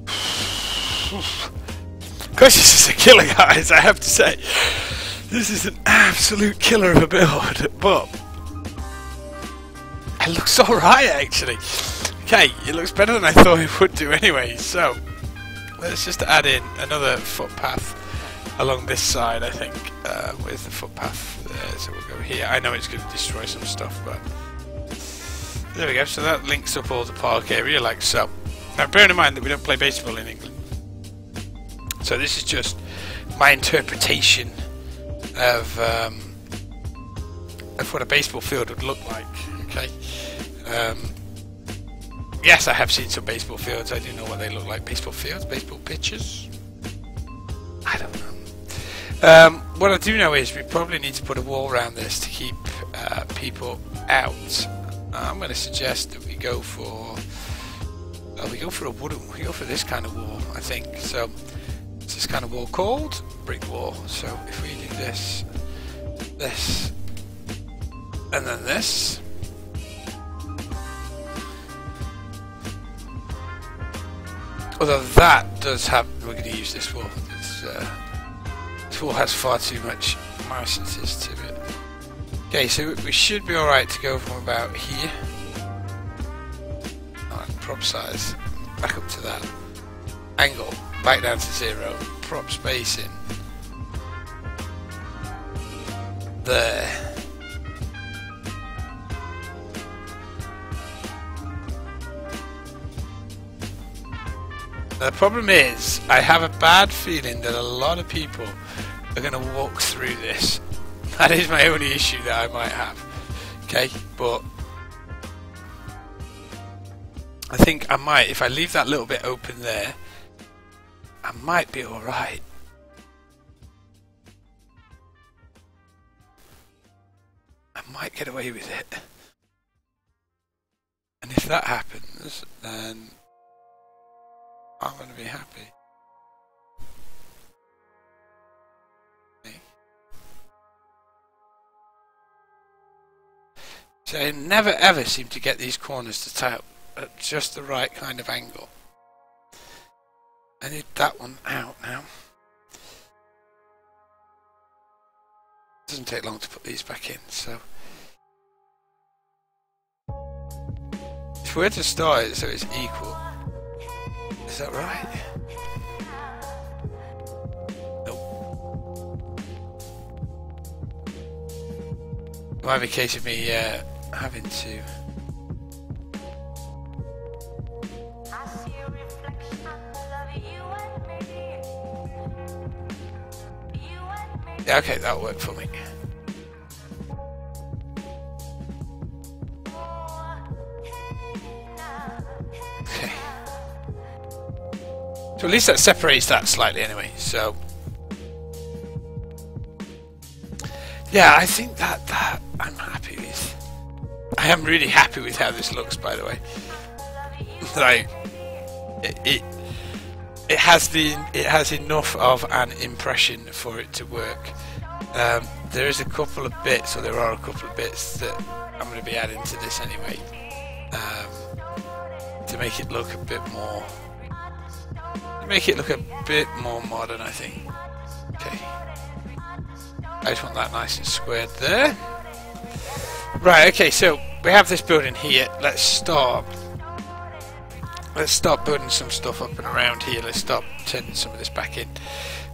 This is a killer, guys. I have to say, this is an absolute killer of a build. But it looks alright, actually. Okay, it looks better than I thought it would do anyway. So let's just add in another footpath along this side, I think. Uh, where's the footpath? There, so we'll go here. I know it's going to destroy some stuff, but there we go. So that links up all the park area like so. Now, bearing in mind that we don't play baseball in England, so this is just my interpretation of um, of what a baseball field would look like. Okay. Um, yes, I have seen some baseball fields. I do know what they look like. Baseball fields, baseball pitches. I don't know. Um, what I do know is we probably need to put a wall around this to keep uh, people out. I'm going to suggest that we go for. Uh, we go for a wooden. We go for this kind of wall, I think. So it's this kind of wall called brick wall. So if we do this, this, and then this. Although that does have, we're going to use this wall. Uh, has far too much licenses to it. Okay, so we should be alright to go from about here. Prop size, back up to that. Angle, back down to zero. Prop spacing. There. The problem is, I have a bad feeling that a lot of people are going to walk through this. That is my only issue that I might have. Okay, but I think I might, if I leave that little bit open there, I might be alright. I might get away with it. And if that happens, then I'm going to be happy. So I never ever seem to get these corners to tie up at just the right kind of angle. I need that one out now. Doesn't take long to put these back in, so if we were to start it so it's equal, is that right? Nope. Might be a case of me uh, having to Yeah, okay, that'll work for me. Okay. So at least that separates that slightly anyway, so... Yeah, I think that, that I'm happy with. I am really happy with how this looks, by the way. like, it, it it has the it has enough of an impression for it to work. Um, there is a couple of bits, or there are a couple of bits that I'm going to be adding to this anyway, um, to make it look a bit more, make it look a bit more modern. I think. Okay. I just want that nice and squared there. Right. Okay. So we have this building here. Let's start let's start putting some stuff up and around here. Let's start turning some of this back in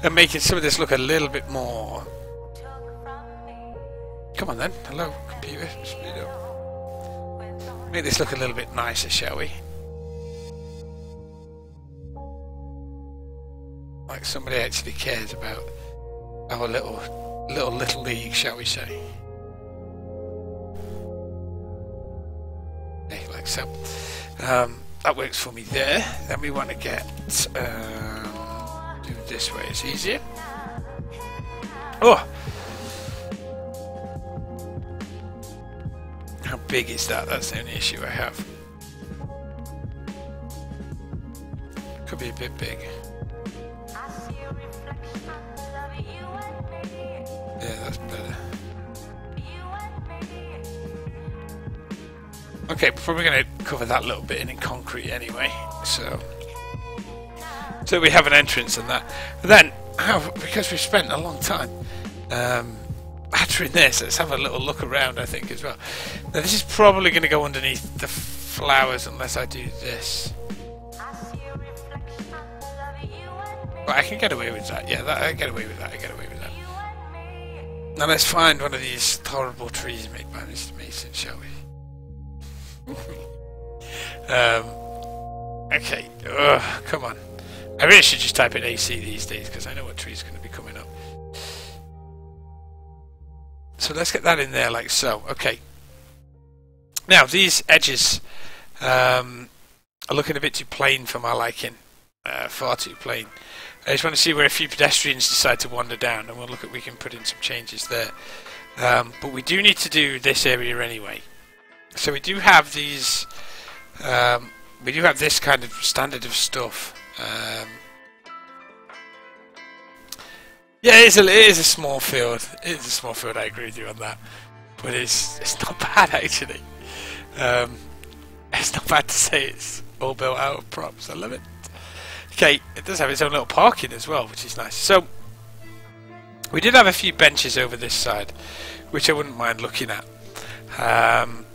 and making some of this look a little bit more. Come on then, hello computer, speed up. Make this look a little bit nicer, shall we? Like somebody actually cares about our little, little, little league, shall we say? Like so. Um, that works for me there. Then we want to get um, do this way. It's easier. Oh, how big is that? That's the only issue I have. Could be a bit big. Yeah, that's better. Okay, we're probably going to cover that little bit in, concrete anyway. So, so we have an entrance and that. But then, because we've spent a long time um, battering this, let's have a little look around. I think as well. Now this is probably going to go underneath the flowers unless I do this. But I can get away with that. Yeah, that, I get away with that. I get away with that. Now let's find one of these horrible trees made by Mr. Mason, shall we? um, okay. Ugh, come on. I really should just type in AC these days because I know what tree's going to be coming up. So let's get that in there like so. Okay. Now these edges um, are looking a bit too plain for my liking. Uh, far too plain. I just want to see where a few pedestrians decide to wander down, and we'll look at we can put in some changes there. Um, but we do need to do this area anyway. So we do have these. Um, we do have this kind of standard of stuff. Um, yeah, it is, a, it is a small field. It is a small field. I agree with you on that. But it's it's not bad actually. Um, it's not bad to say it's all built out of props. I love it. Okay, it does have its own little parking as well, which is nice. So we did have a few benches over this side, which I wouldn't mind looking at. Um,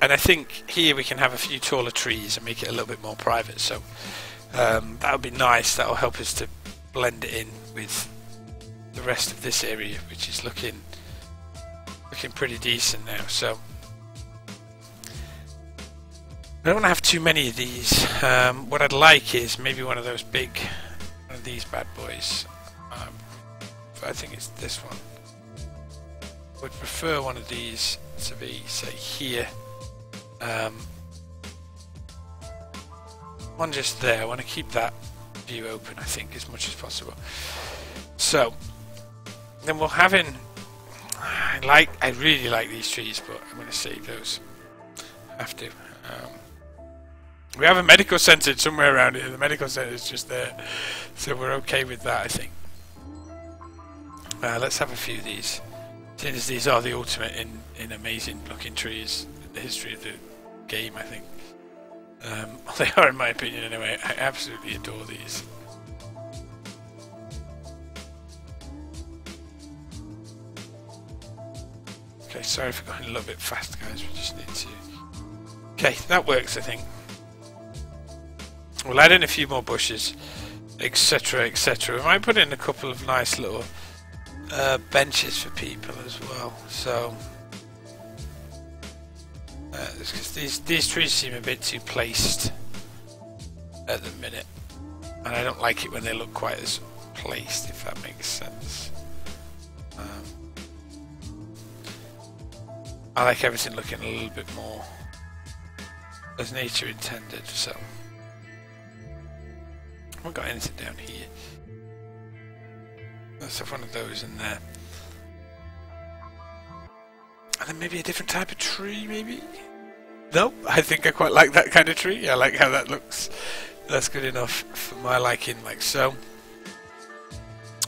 and I think here we can have a few taller trees and make it a little bit more private. So um, that would be nice. That will help us to blend it in with the rest of this area, which is looking looking pretty decent now. So I don't want to have too many of these. Um, what I'd like is maybe one of those big, one of these bad boys. Um, I think it's this one. I would prefer one of these to be, say, here um, one just there. I want to keep that view open, I think, as much as possible. So, then we'll have in... I like, I really like these trees, but I'm going to save those. Have to. Um, we have a medical centre somewhere around here. The medical centre is just there, so we're okay with that, I think. Uh, let's have a few of these. Seeing as these are the ultimate in, in amazing looking trees in the history of the game, I think. Um, they are in my opinion anyway. I absolutely adore these. Okay, sorry for going a little bit fast guys, we just need to... Okay, that works I think. We'll add in a few more bushes, etc, etc. We might put in a couple of nice little uh, benches for people as well. So, because these these trees seem a bit too placed at the minute, and I don't like it when they look quite as placed. If that makes sense. Um, I like everything looking a little bit more as nature intended. So, I haven't got anything down here. Let's have one of those in there. Then maybe a different type of tree, maybe? No, I think I quite like that kind of tree. I like how that looks. That's good enough for my liking, like so.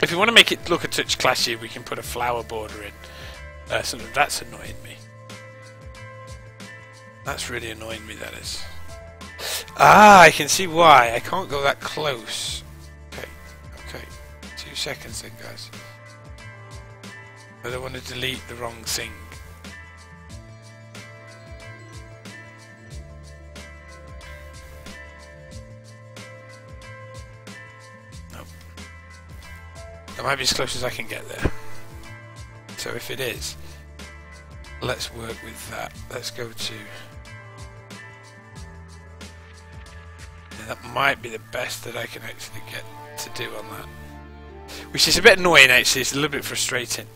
If you want to make it look a touch classy, we can put a flower border in. Uh, so that's annoying me. That's really annoying me, that is. Ah, I can see why. I can't go that close Okay, okay. Two seconds then, guys. I don't want to delete the wrong thing. That might be as close as I can get there. So if it is, let's work with that. Let's go to... Yeah, that might be the best that I can actually get to do on that which is a bit annoying actually. It's a little bit frustrating.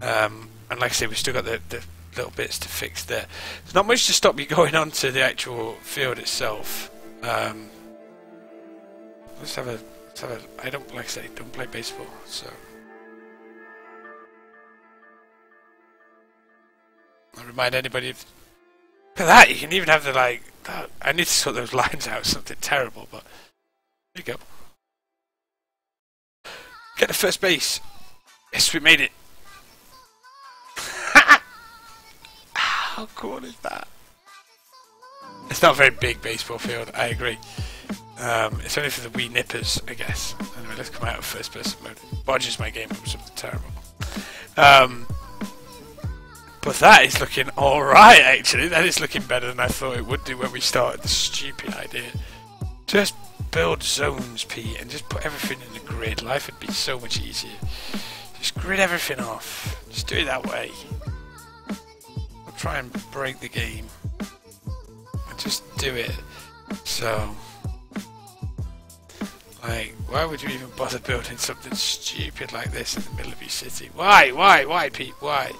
Um, and like I say, we've still got the, the little bits to fix there. There's not much to stop you going on to the actual field itself. Um, let's have a a. I don't like I say don't play baseball, so. I remind anybody of. Look at that! You can even have the like. I need to sort those lines out. Something terrible, but there you go. Get to first base. Yes, we made it. How cool is that? It's not a very big baseball field, I agree. Um, it's only for the wee nippers, I guess. Anyway, let's come out of first person mode. Bodges my game from something terrible. Um, but that is looking alright, actually. That is looking better than I thought it would do when we started the stupid idea. Just build zones, Pete, and just put everything in the grid. Life would be so much easier. Just grid everything off. Just do it that way. I'll try and break the game. Just do it. So, like, why would you even bother building something stupid like this in the middle of your city? Why? Why? Why, Pete? Why?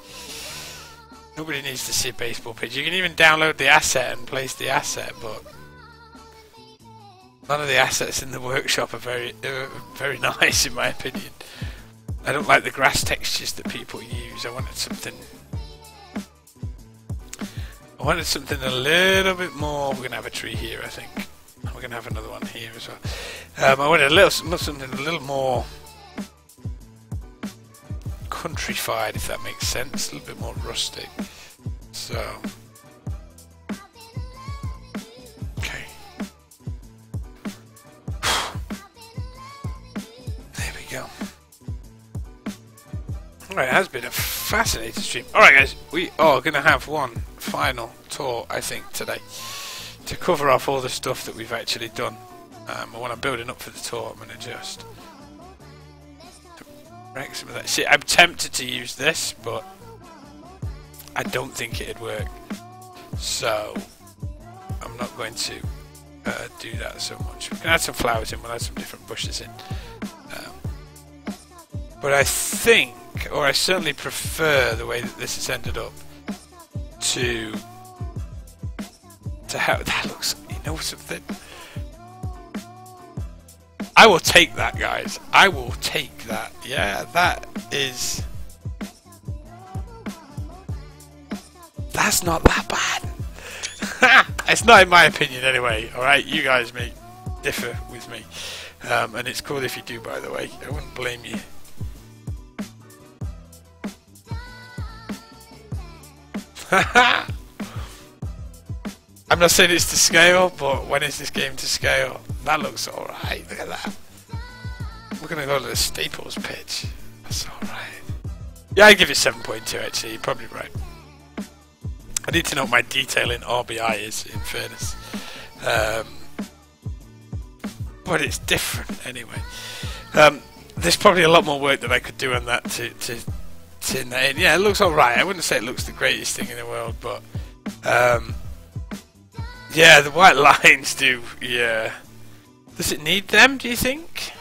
Nobody needs to see a baseball pitch. You can even download the asset and place the asset, but None of the assets in the workshop are very, uh, very nice in my opinion. I don't like the grass textures that people use. I wanted something. I wanted something a little bit more. We're gonna have a tree here, I think. We're gonna have another one here as well. Um, I wanted a little something a little more countrified, if that makes sense. A little bit more rustic. So. Okay. There we go. Alright, it has been a fascinating stream. Alright guys, we are going to have one final tour, I think, today. To cover off all the stuff that we've actually done. Um, when I'm building up for the tour, I'm going to just... Wreck some of that. See, I'm tempted to use this, but... I don't think it'd work. So... I'm not going to uh, do that so much. We can add some flowers in, we'll add some different bushes in. Um, but I think or I certainly prefer the way that this has ended up to to how that looks. You know something? I will take that, guys. I will take that. Yeah, that is that's not that bad. it's not in my opinion anyway. All right, you guys may differ with me, um, and it's cool if you do. By the way, I wouldn't blame you. I'm not saying it's to scale, but when is this game to scale? That looks alright, look at that. We're gonna go to the Staples pitch. That's alright. Yeah, I give it 7.2 actually, you're probably right. I need to know what my detail in RBI is, in fairness. Um, but it's different anyway. Um, there's probably a lot more work that I could do on that to, to tin that in. Yeah, it looks alright. I wouldn't say it looks the greatest thing in the world, but um, yeah, the white lines do. Yeah. Does it need them? Do you think?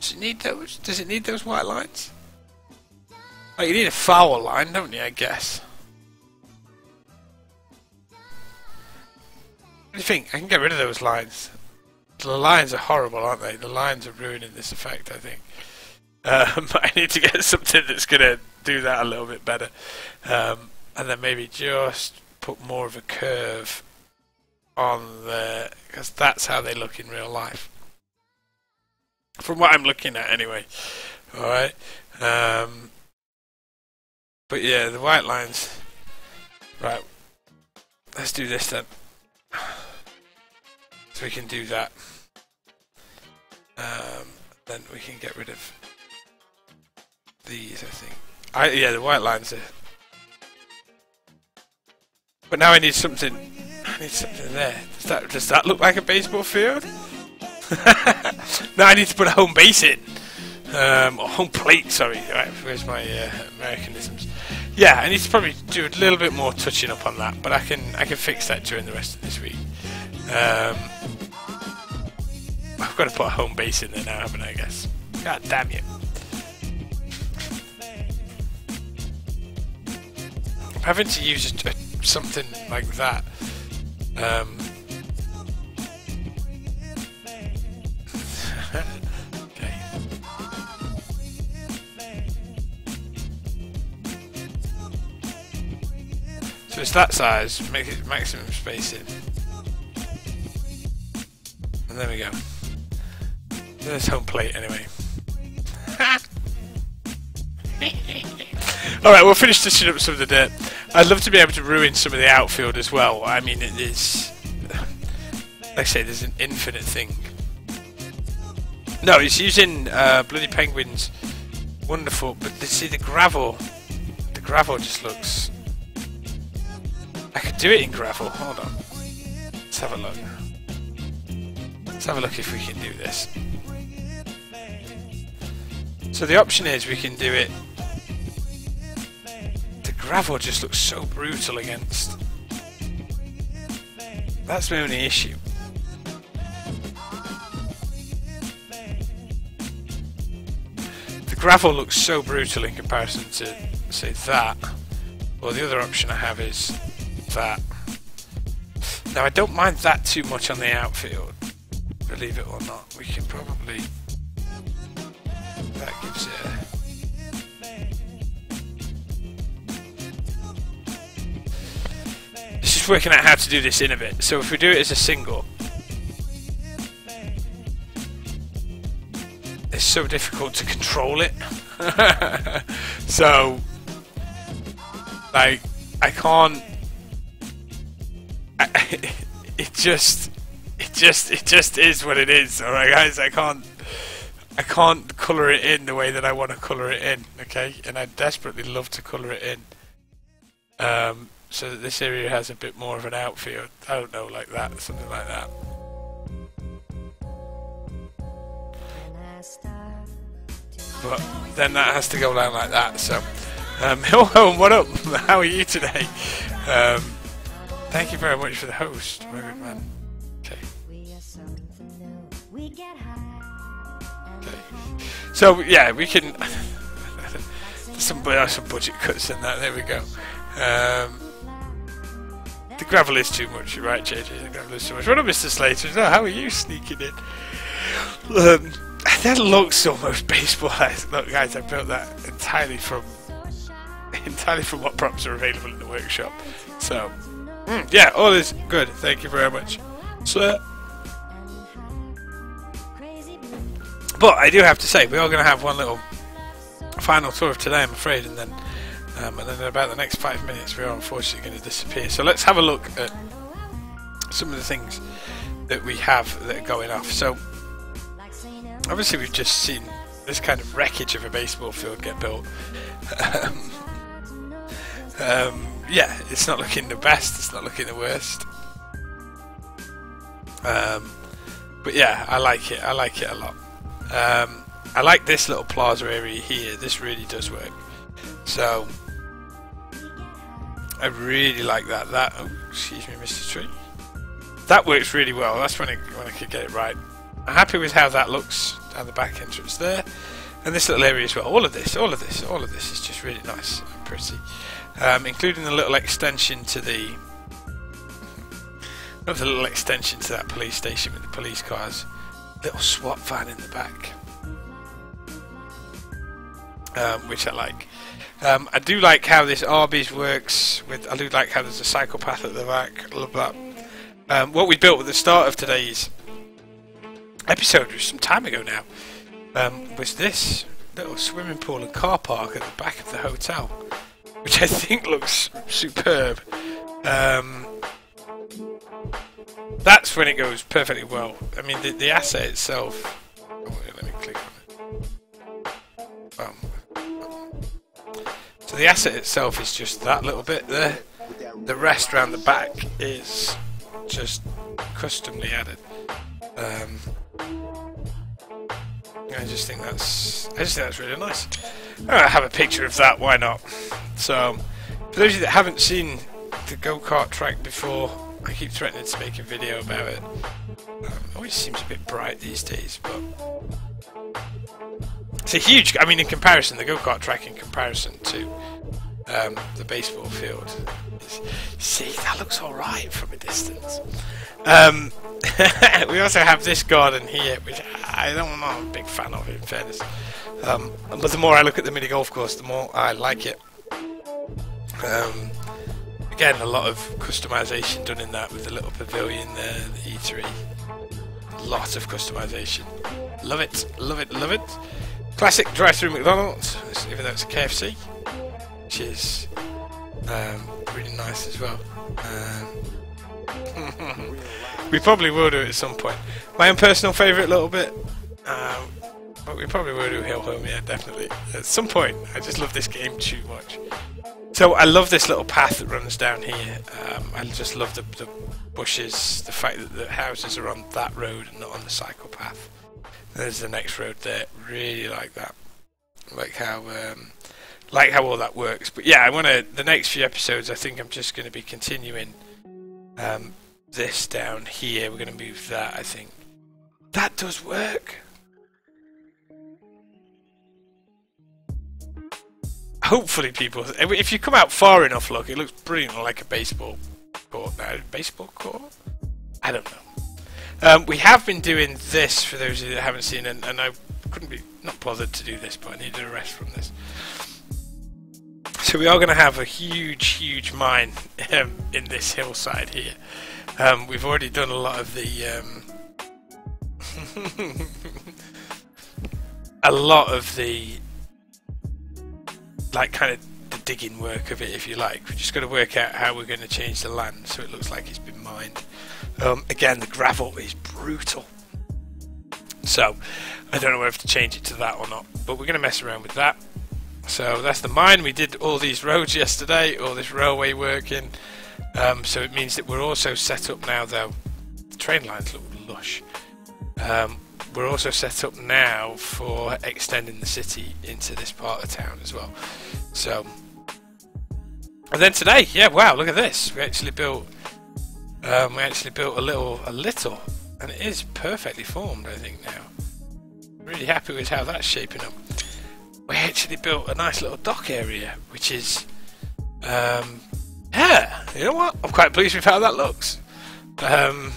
Does it need those? Does it need those white lines? Like you need a foul line, don't you? I guess. What do you think? I can get rid of those lines. The lines are horrible, aren't they? The lines are ruining this effect, I think. Um, I need to get something that's going to do that a little bit better. Um, and then maybe just put more of a curve on the... Because that's how they look in real life. From what I'm looking at, anyway. Alright. Um, but yeah, the white lines... Right. Let's do this then. So we can do that. Um, then we can get rid of these, I think. I, yeah, the white lines are... But now I need something... I need something there. Does that, does that look like a baseball field? now I need to put a home base in. Um, or home plate, sorry. Right, where's my uh, Americanisms? Yeah, I need to probably do a little bit more touching up on that, but I can I can fix that during the rest of this week. Um, I've got to put a home base in there now, haven't I, I guess? God damn you. I'm having to use a, a, something like that. Um, okay. So it's that size, make it maximum spacing. And there we go. There's home plate anyway. Alright, we'll finish touching up some of the dirt. I'd love to be able to ruin some of the outfield as well. I mean, it is... Like I say, there's an infinite thing. No, it's using uh, Bloody Penguins. Wonderful, but see the gravel. The gravel just looks... I could do it in gravel. Hold on. Let's have a look. Let's have a look if we can do this. So the option is we can do it... Gravel just looks so brutal against... That's my only issue. The gravel looks so brutal in comparison to, say, that. Well, the other option I have is that. Now, I don't mind that too much on the outfield, believe it or not. We can probably that gives it just working out how to do this in a bit. So if we do it as a single, it's so difficult to control it. so, like, I can't. I, it just, it just, it just is what it is. All right, guys, I can't. I can't colour it in the way that I want to colour it in, okay? And I desperately love to colour it in. Um, so that this area has a bit more of an outfield. I don't know, like that, something like that. But then that has to go down like that, so... Um, hello, what up? How are you today? Um, thank you very much for the host, good man. Okay. So yeah, we can. some some budget cuts in that. There we go. Um, the gravel is too much, you're right, JJ? The gravel is too much. What up, Mr. Slater? No, how are you sneaking in? Um, that looks almost baseball. Look, guys, I built that entirely from. entirely from what props are available in the workshop. So, mm, yeah, all is good. Thank you very much, sir. But I do have to say, we are going to have one little final tour of today, I'm afraid, and then um, and then in about the next five minutes, we are unfortunately going to disappear. So let's have a look at some of the things that we have that are going off. So obviously, we've just seen this kind of wreckage of a baseball field get built. Um, um, yeah, it's not looking the best. It's not looking the worst. Um, but yeah, I like it. I like it a lot. Um, I like this little plaza area here. This really does work. So I really like that. That oh, excuse me, Mr. Tree. That works really well. That's when I when I could get it right. I'm happy with how that looks down the back entrance there, and this little area as well. All of this, all of this, all of this is just really nice and pretty, um, including the little extension to the. A little extension to that police station with the police cars little SWAT van in the back, um, which I like. Um, I do like how this Arby's works. With I do like how there's a cycle path at the back. Love that. Um, what we built at the start of today's episode, was some time ago now, um, was this little swimming pool and car park at the back of the hotel, which I think looks superb. Um, that's when it goes perfectly well. I mean, the, the asset itself. Oh, let me click on it. So the asset itself is just that little bit there. The rest around the back is just customly added. Um, I just think that's I just think that's really nice. I have a picture of that. Why not? So, for those of you that haven't seen the go kart track before, I keep threatening to make a video about it. Um, always seems a bit bright these days, but it's a huge. I mean, in comparison, the go-kart track in comparison to um, the baseball field. See, that looks all right from a distance. Um, we also have this garden here, which I don't, I'm not a big fan of, in fairness. Um, but the more I look at the mini golf course, the more I like it. Um, Again, a lot of customization done in that with the little pavilion there, the E3. A lot of customization. Love it, love it, love it. Classic drive-through McDonald's, even though it's a KFC, which is um, really nice as well. Um, we probably will do it at some point. My own personal favourite a little bit, um, but we probably will do Hill Home, yeah, definitely. At some point, I just love this game too much. So I love this little path that runs down here. Um, I just love the, the, bushes, the fact that the houses are on that road and not on the cycle path. There's the next road there. Really like that. Like how um, like how all that works. But yeah, I want to. The next few episodes, I think I'm just going to be continuing um, this down here. We're going to move that. I think that does work. hopefully people, if you come out far enough, look, it looks brilliant like a baseball court now. Baseball court? I don't know. Um, we have been doing this for those of you that haven't seen, and, and I couldn't be not bothered to do this, but I needed a rest from this. So we are going to have a huge, huge mine um, in this hillside here. Um, we've already done a lot of the um, a lot of the like kind of the digging work of it, if you like. We're just got to work out how we're going to change the land so it looks like it's been mined. Um, again, the gravel is brutal. So, I don't know whether to change it to that or not, but we're going to mess around with that. So that's the mine. We did all these roads yesterday, all this railway working. Um, so it means that we're also set up now, though. The train lines look lush. Um, we're also set up now for extending the city into this part of town as well. So, and then today, yeah, wow, look at this. We actually built, um, we actually built a little, a little, and it is perfectly formed. I think now. Really happy with how that's shaping up. We actually built a nice little dock area, which is, um, yeah, you know what? I'm quite pleased with how that looks. Um,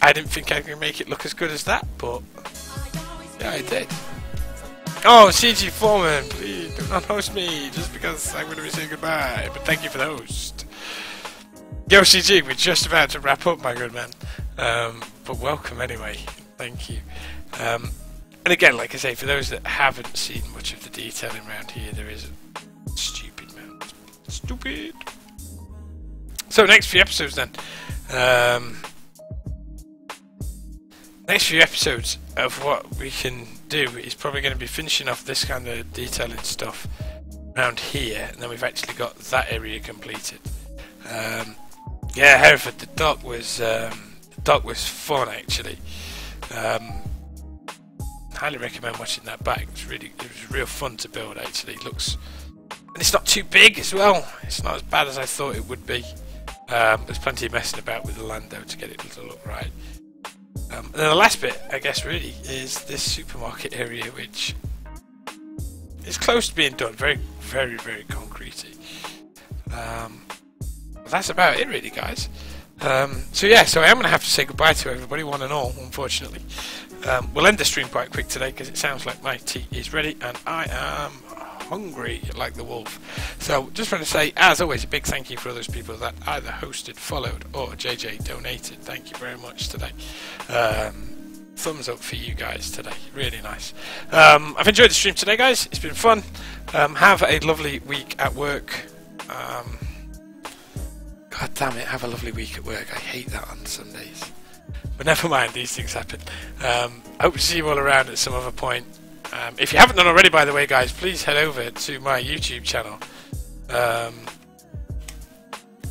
I didn't think I could make it look as good as that, but yeah, I did. Oh, CG Foreman, please do not host me just because I'm going to be saying goodbye. But thank you for the host. Yo, CG, we're just about to wrap up, my good man. Um, but welcome anyway. Thank you. Um, and again, like I say, for those that haven't seen much of the detailing around here, there is a stupid man. Stupid. So next few episodes then. Um, next few episodes of what we can do is probably going to be finishing off this kind of detailing stuff around here, and then we've actually got that area completed. Um, yeah, Hereford, the dock was um, the dock was fun actually. Um, highly recommend watching that back. It was really, it was real fun to build actually. It looks, and it's not too big as well. It's not as bad as I thought it would be. Um, there's plenty of messing about with the land though to get it to look right. Um, and then the last bit, I guess, really is this supermarket area, which is close to being done. Very, very, very concretey. Um, that's about it, really, guys. Um, so yeah, so I am going to have to say goodbye to everybody, one and all, unfortunately. Um, we'll end the stream quite quick today because it sounds like my tea is ready and I am hungry like the wolf. So just want to say, as always, a big thank you for those people that either hosted, followed, or JJ donated. Thank you very much today. Um, thumbs up for you guys today. Really nice. Um, I've enjoyed the stream today, guys. It's been fun. Um, have a lovely week at work. Um, God damn it, have a lovely week at work. I hate that on Sundays. But never mind, these things happen. Um, hope to see you all around at some other point. Um, if you haven't done already, by the way, guys, please head over to my YouTube channel. Um,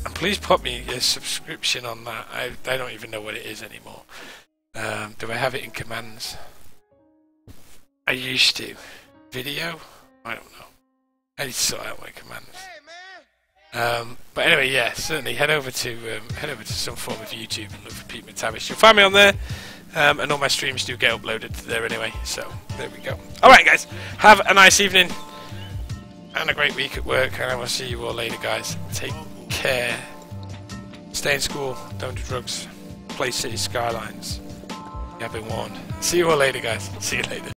and please pop me a subscription on that. I, I don't even know what it is anymore. Um, do I have it in commands? I used to. Video? I don't know. I need to sort out my commands. Um, but anyway, yeah, certainly head over to um, head over to some form of YouTube and look for Pete McTavish. You'll find me on there. Um, and all my streams do get uploaded there anyway, so there we go. Alright, guys, have a nice evening and a great week at work, and I will see you all later, guys. Take care. Stay in school, don't do drugs, play City Skylines. You have been warned. See you all later, guys. See you later.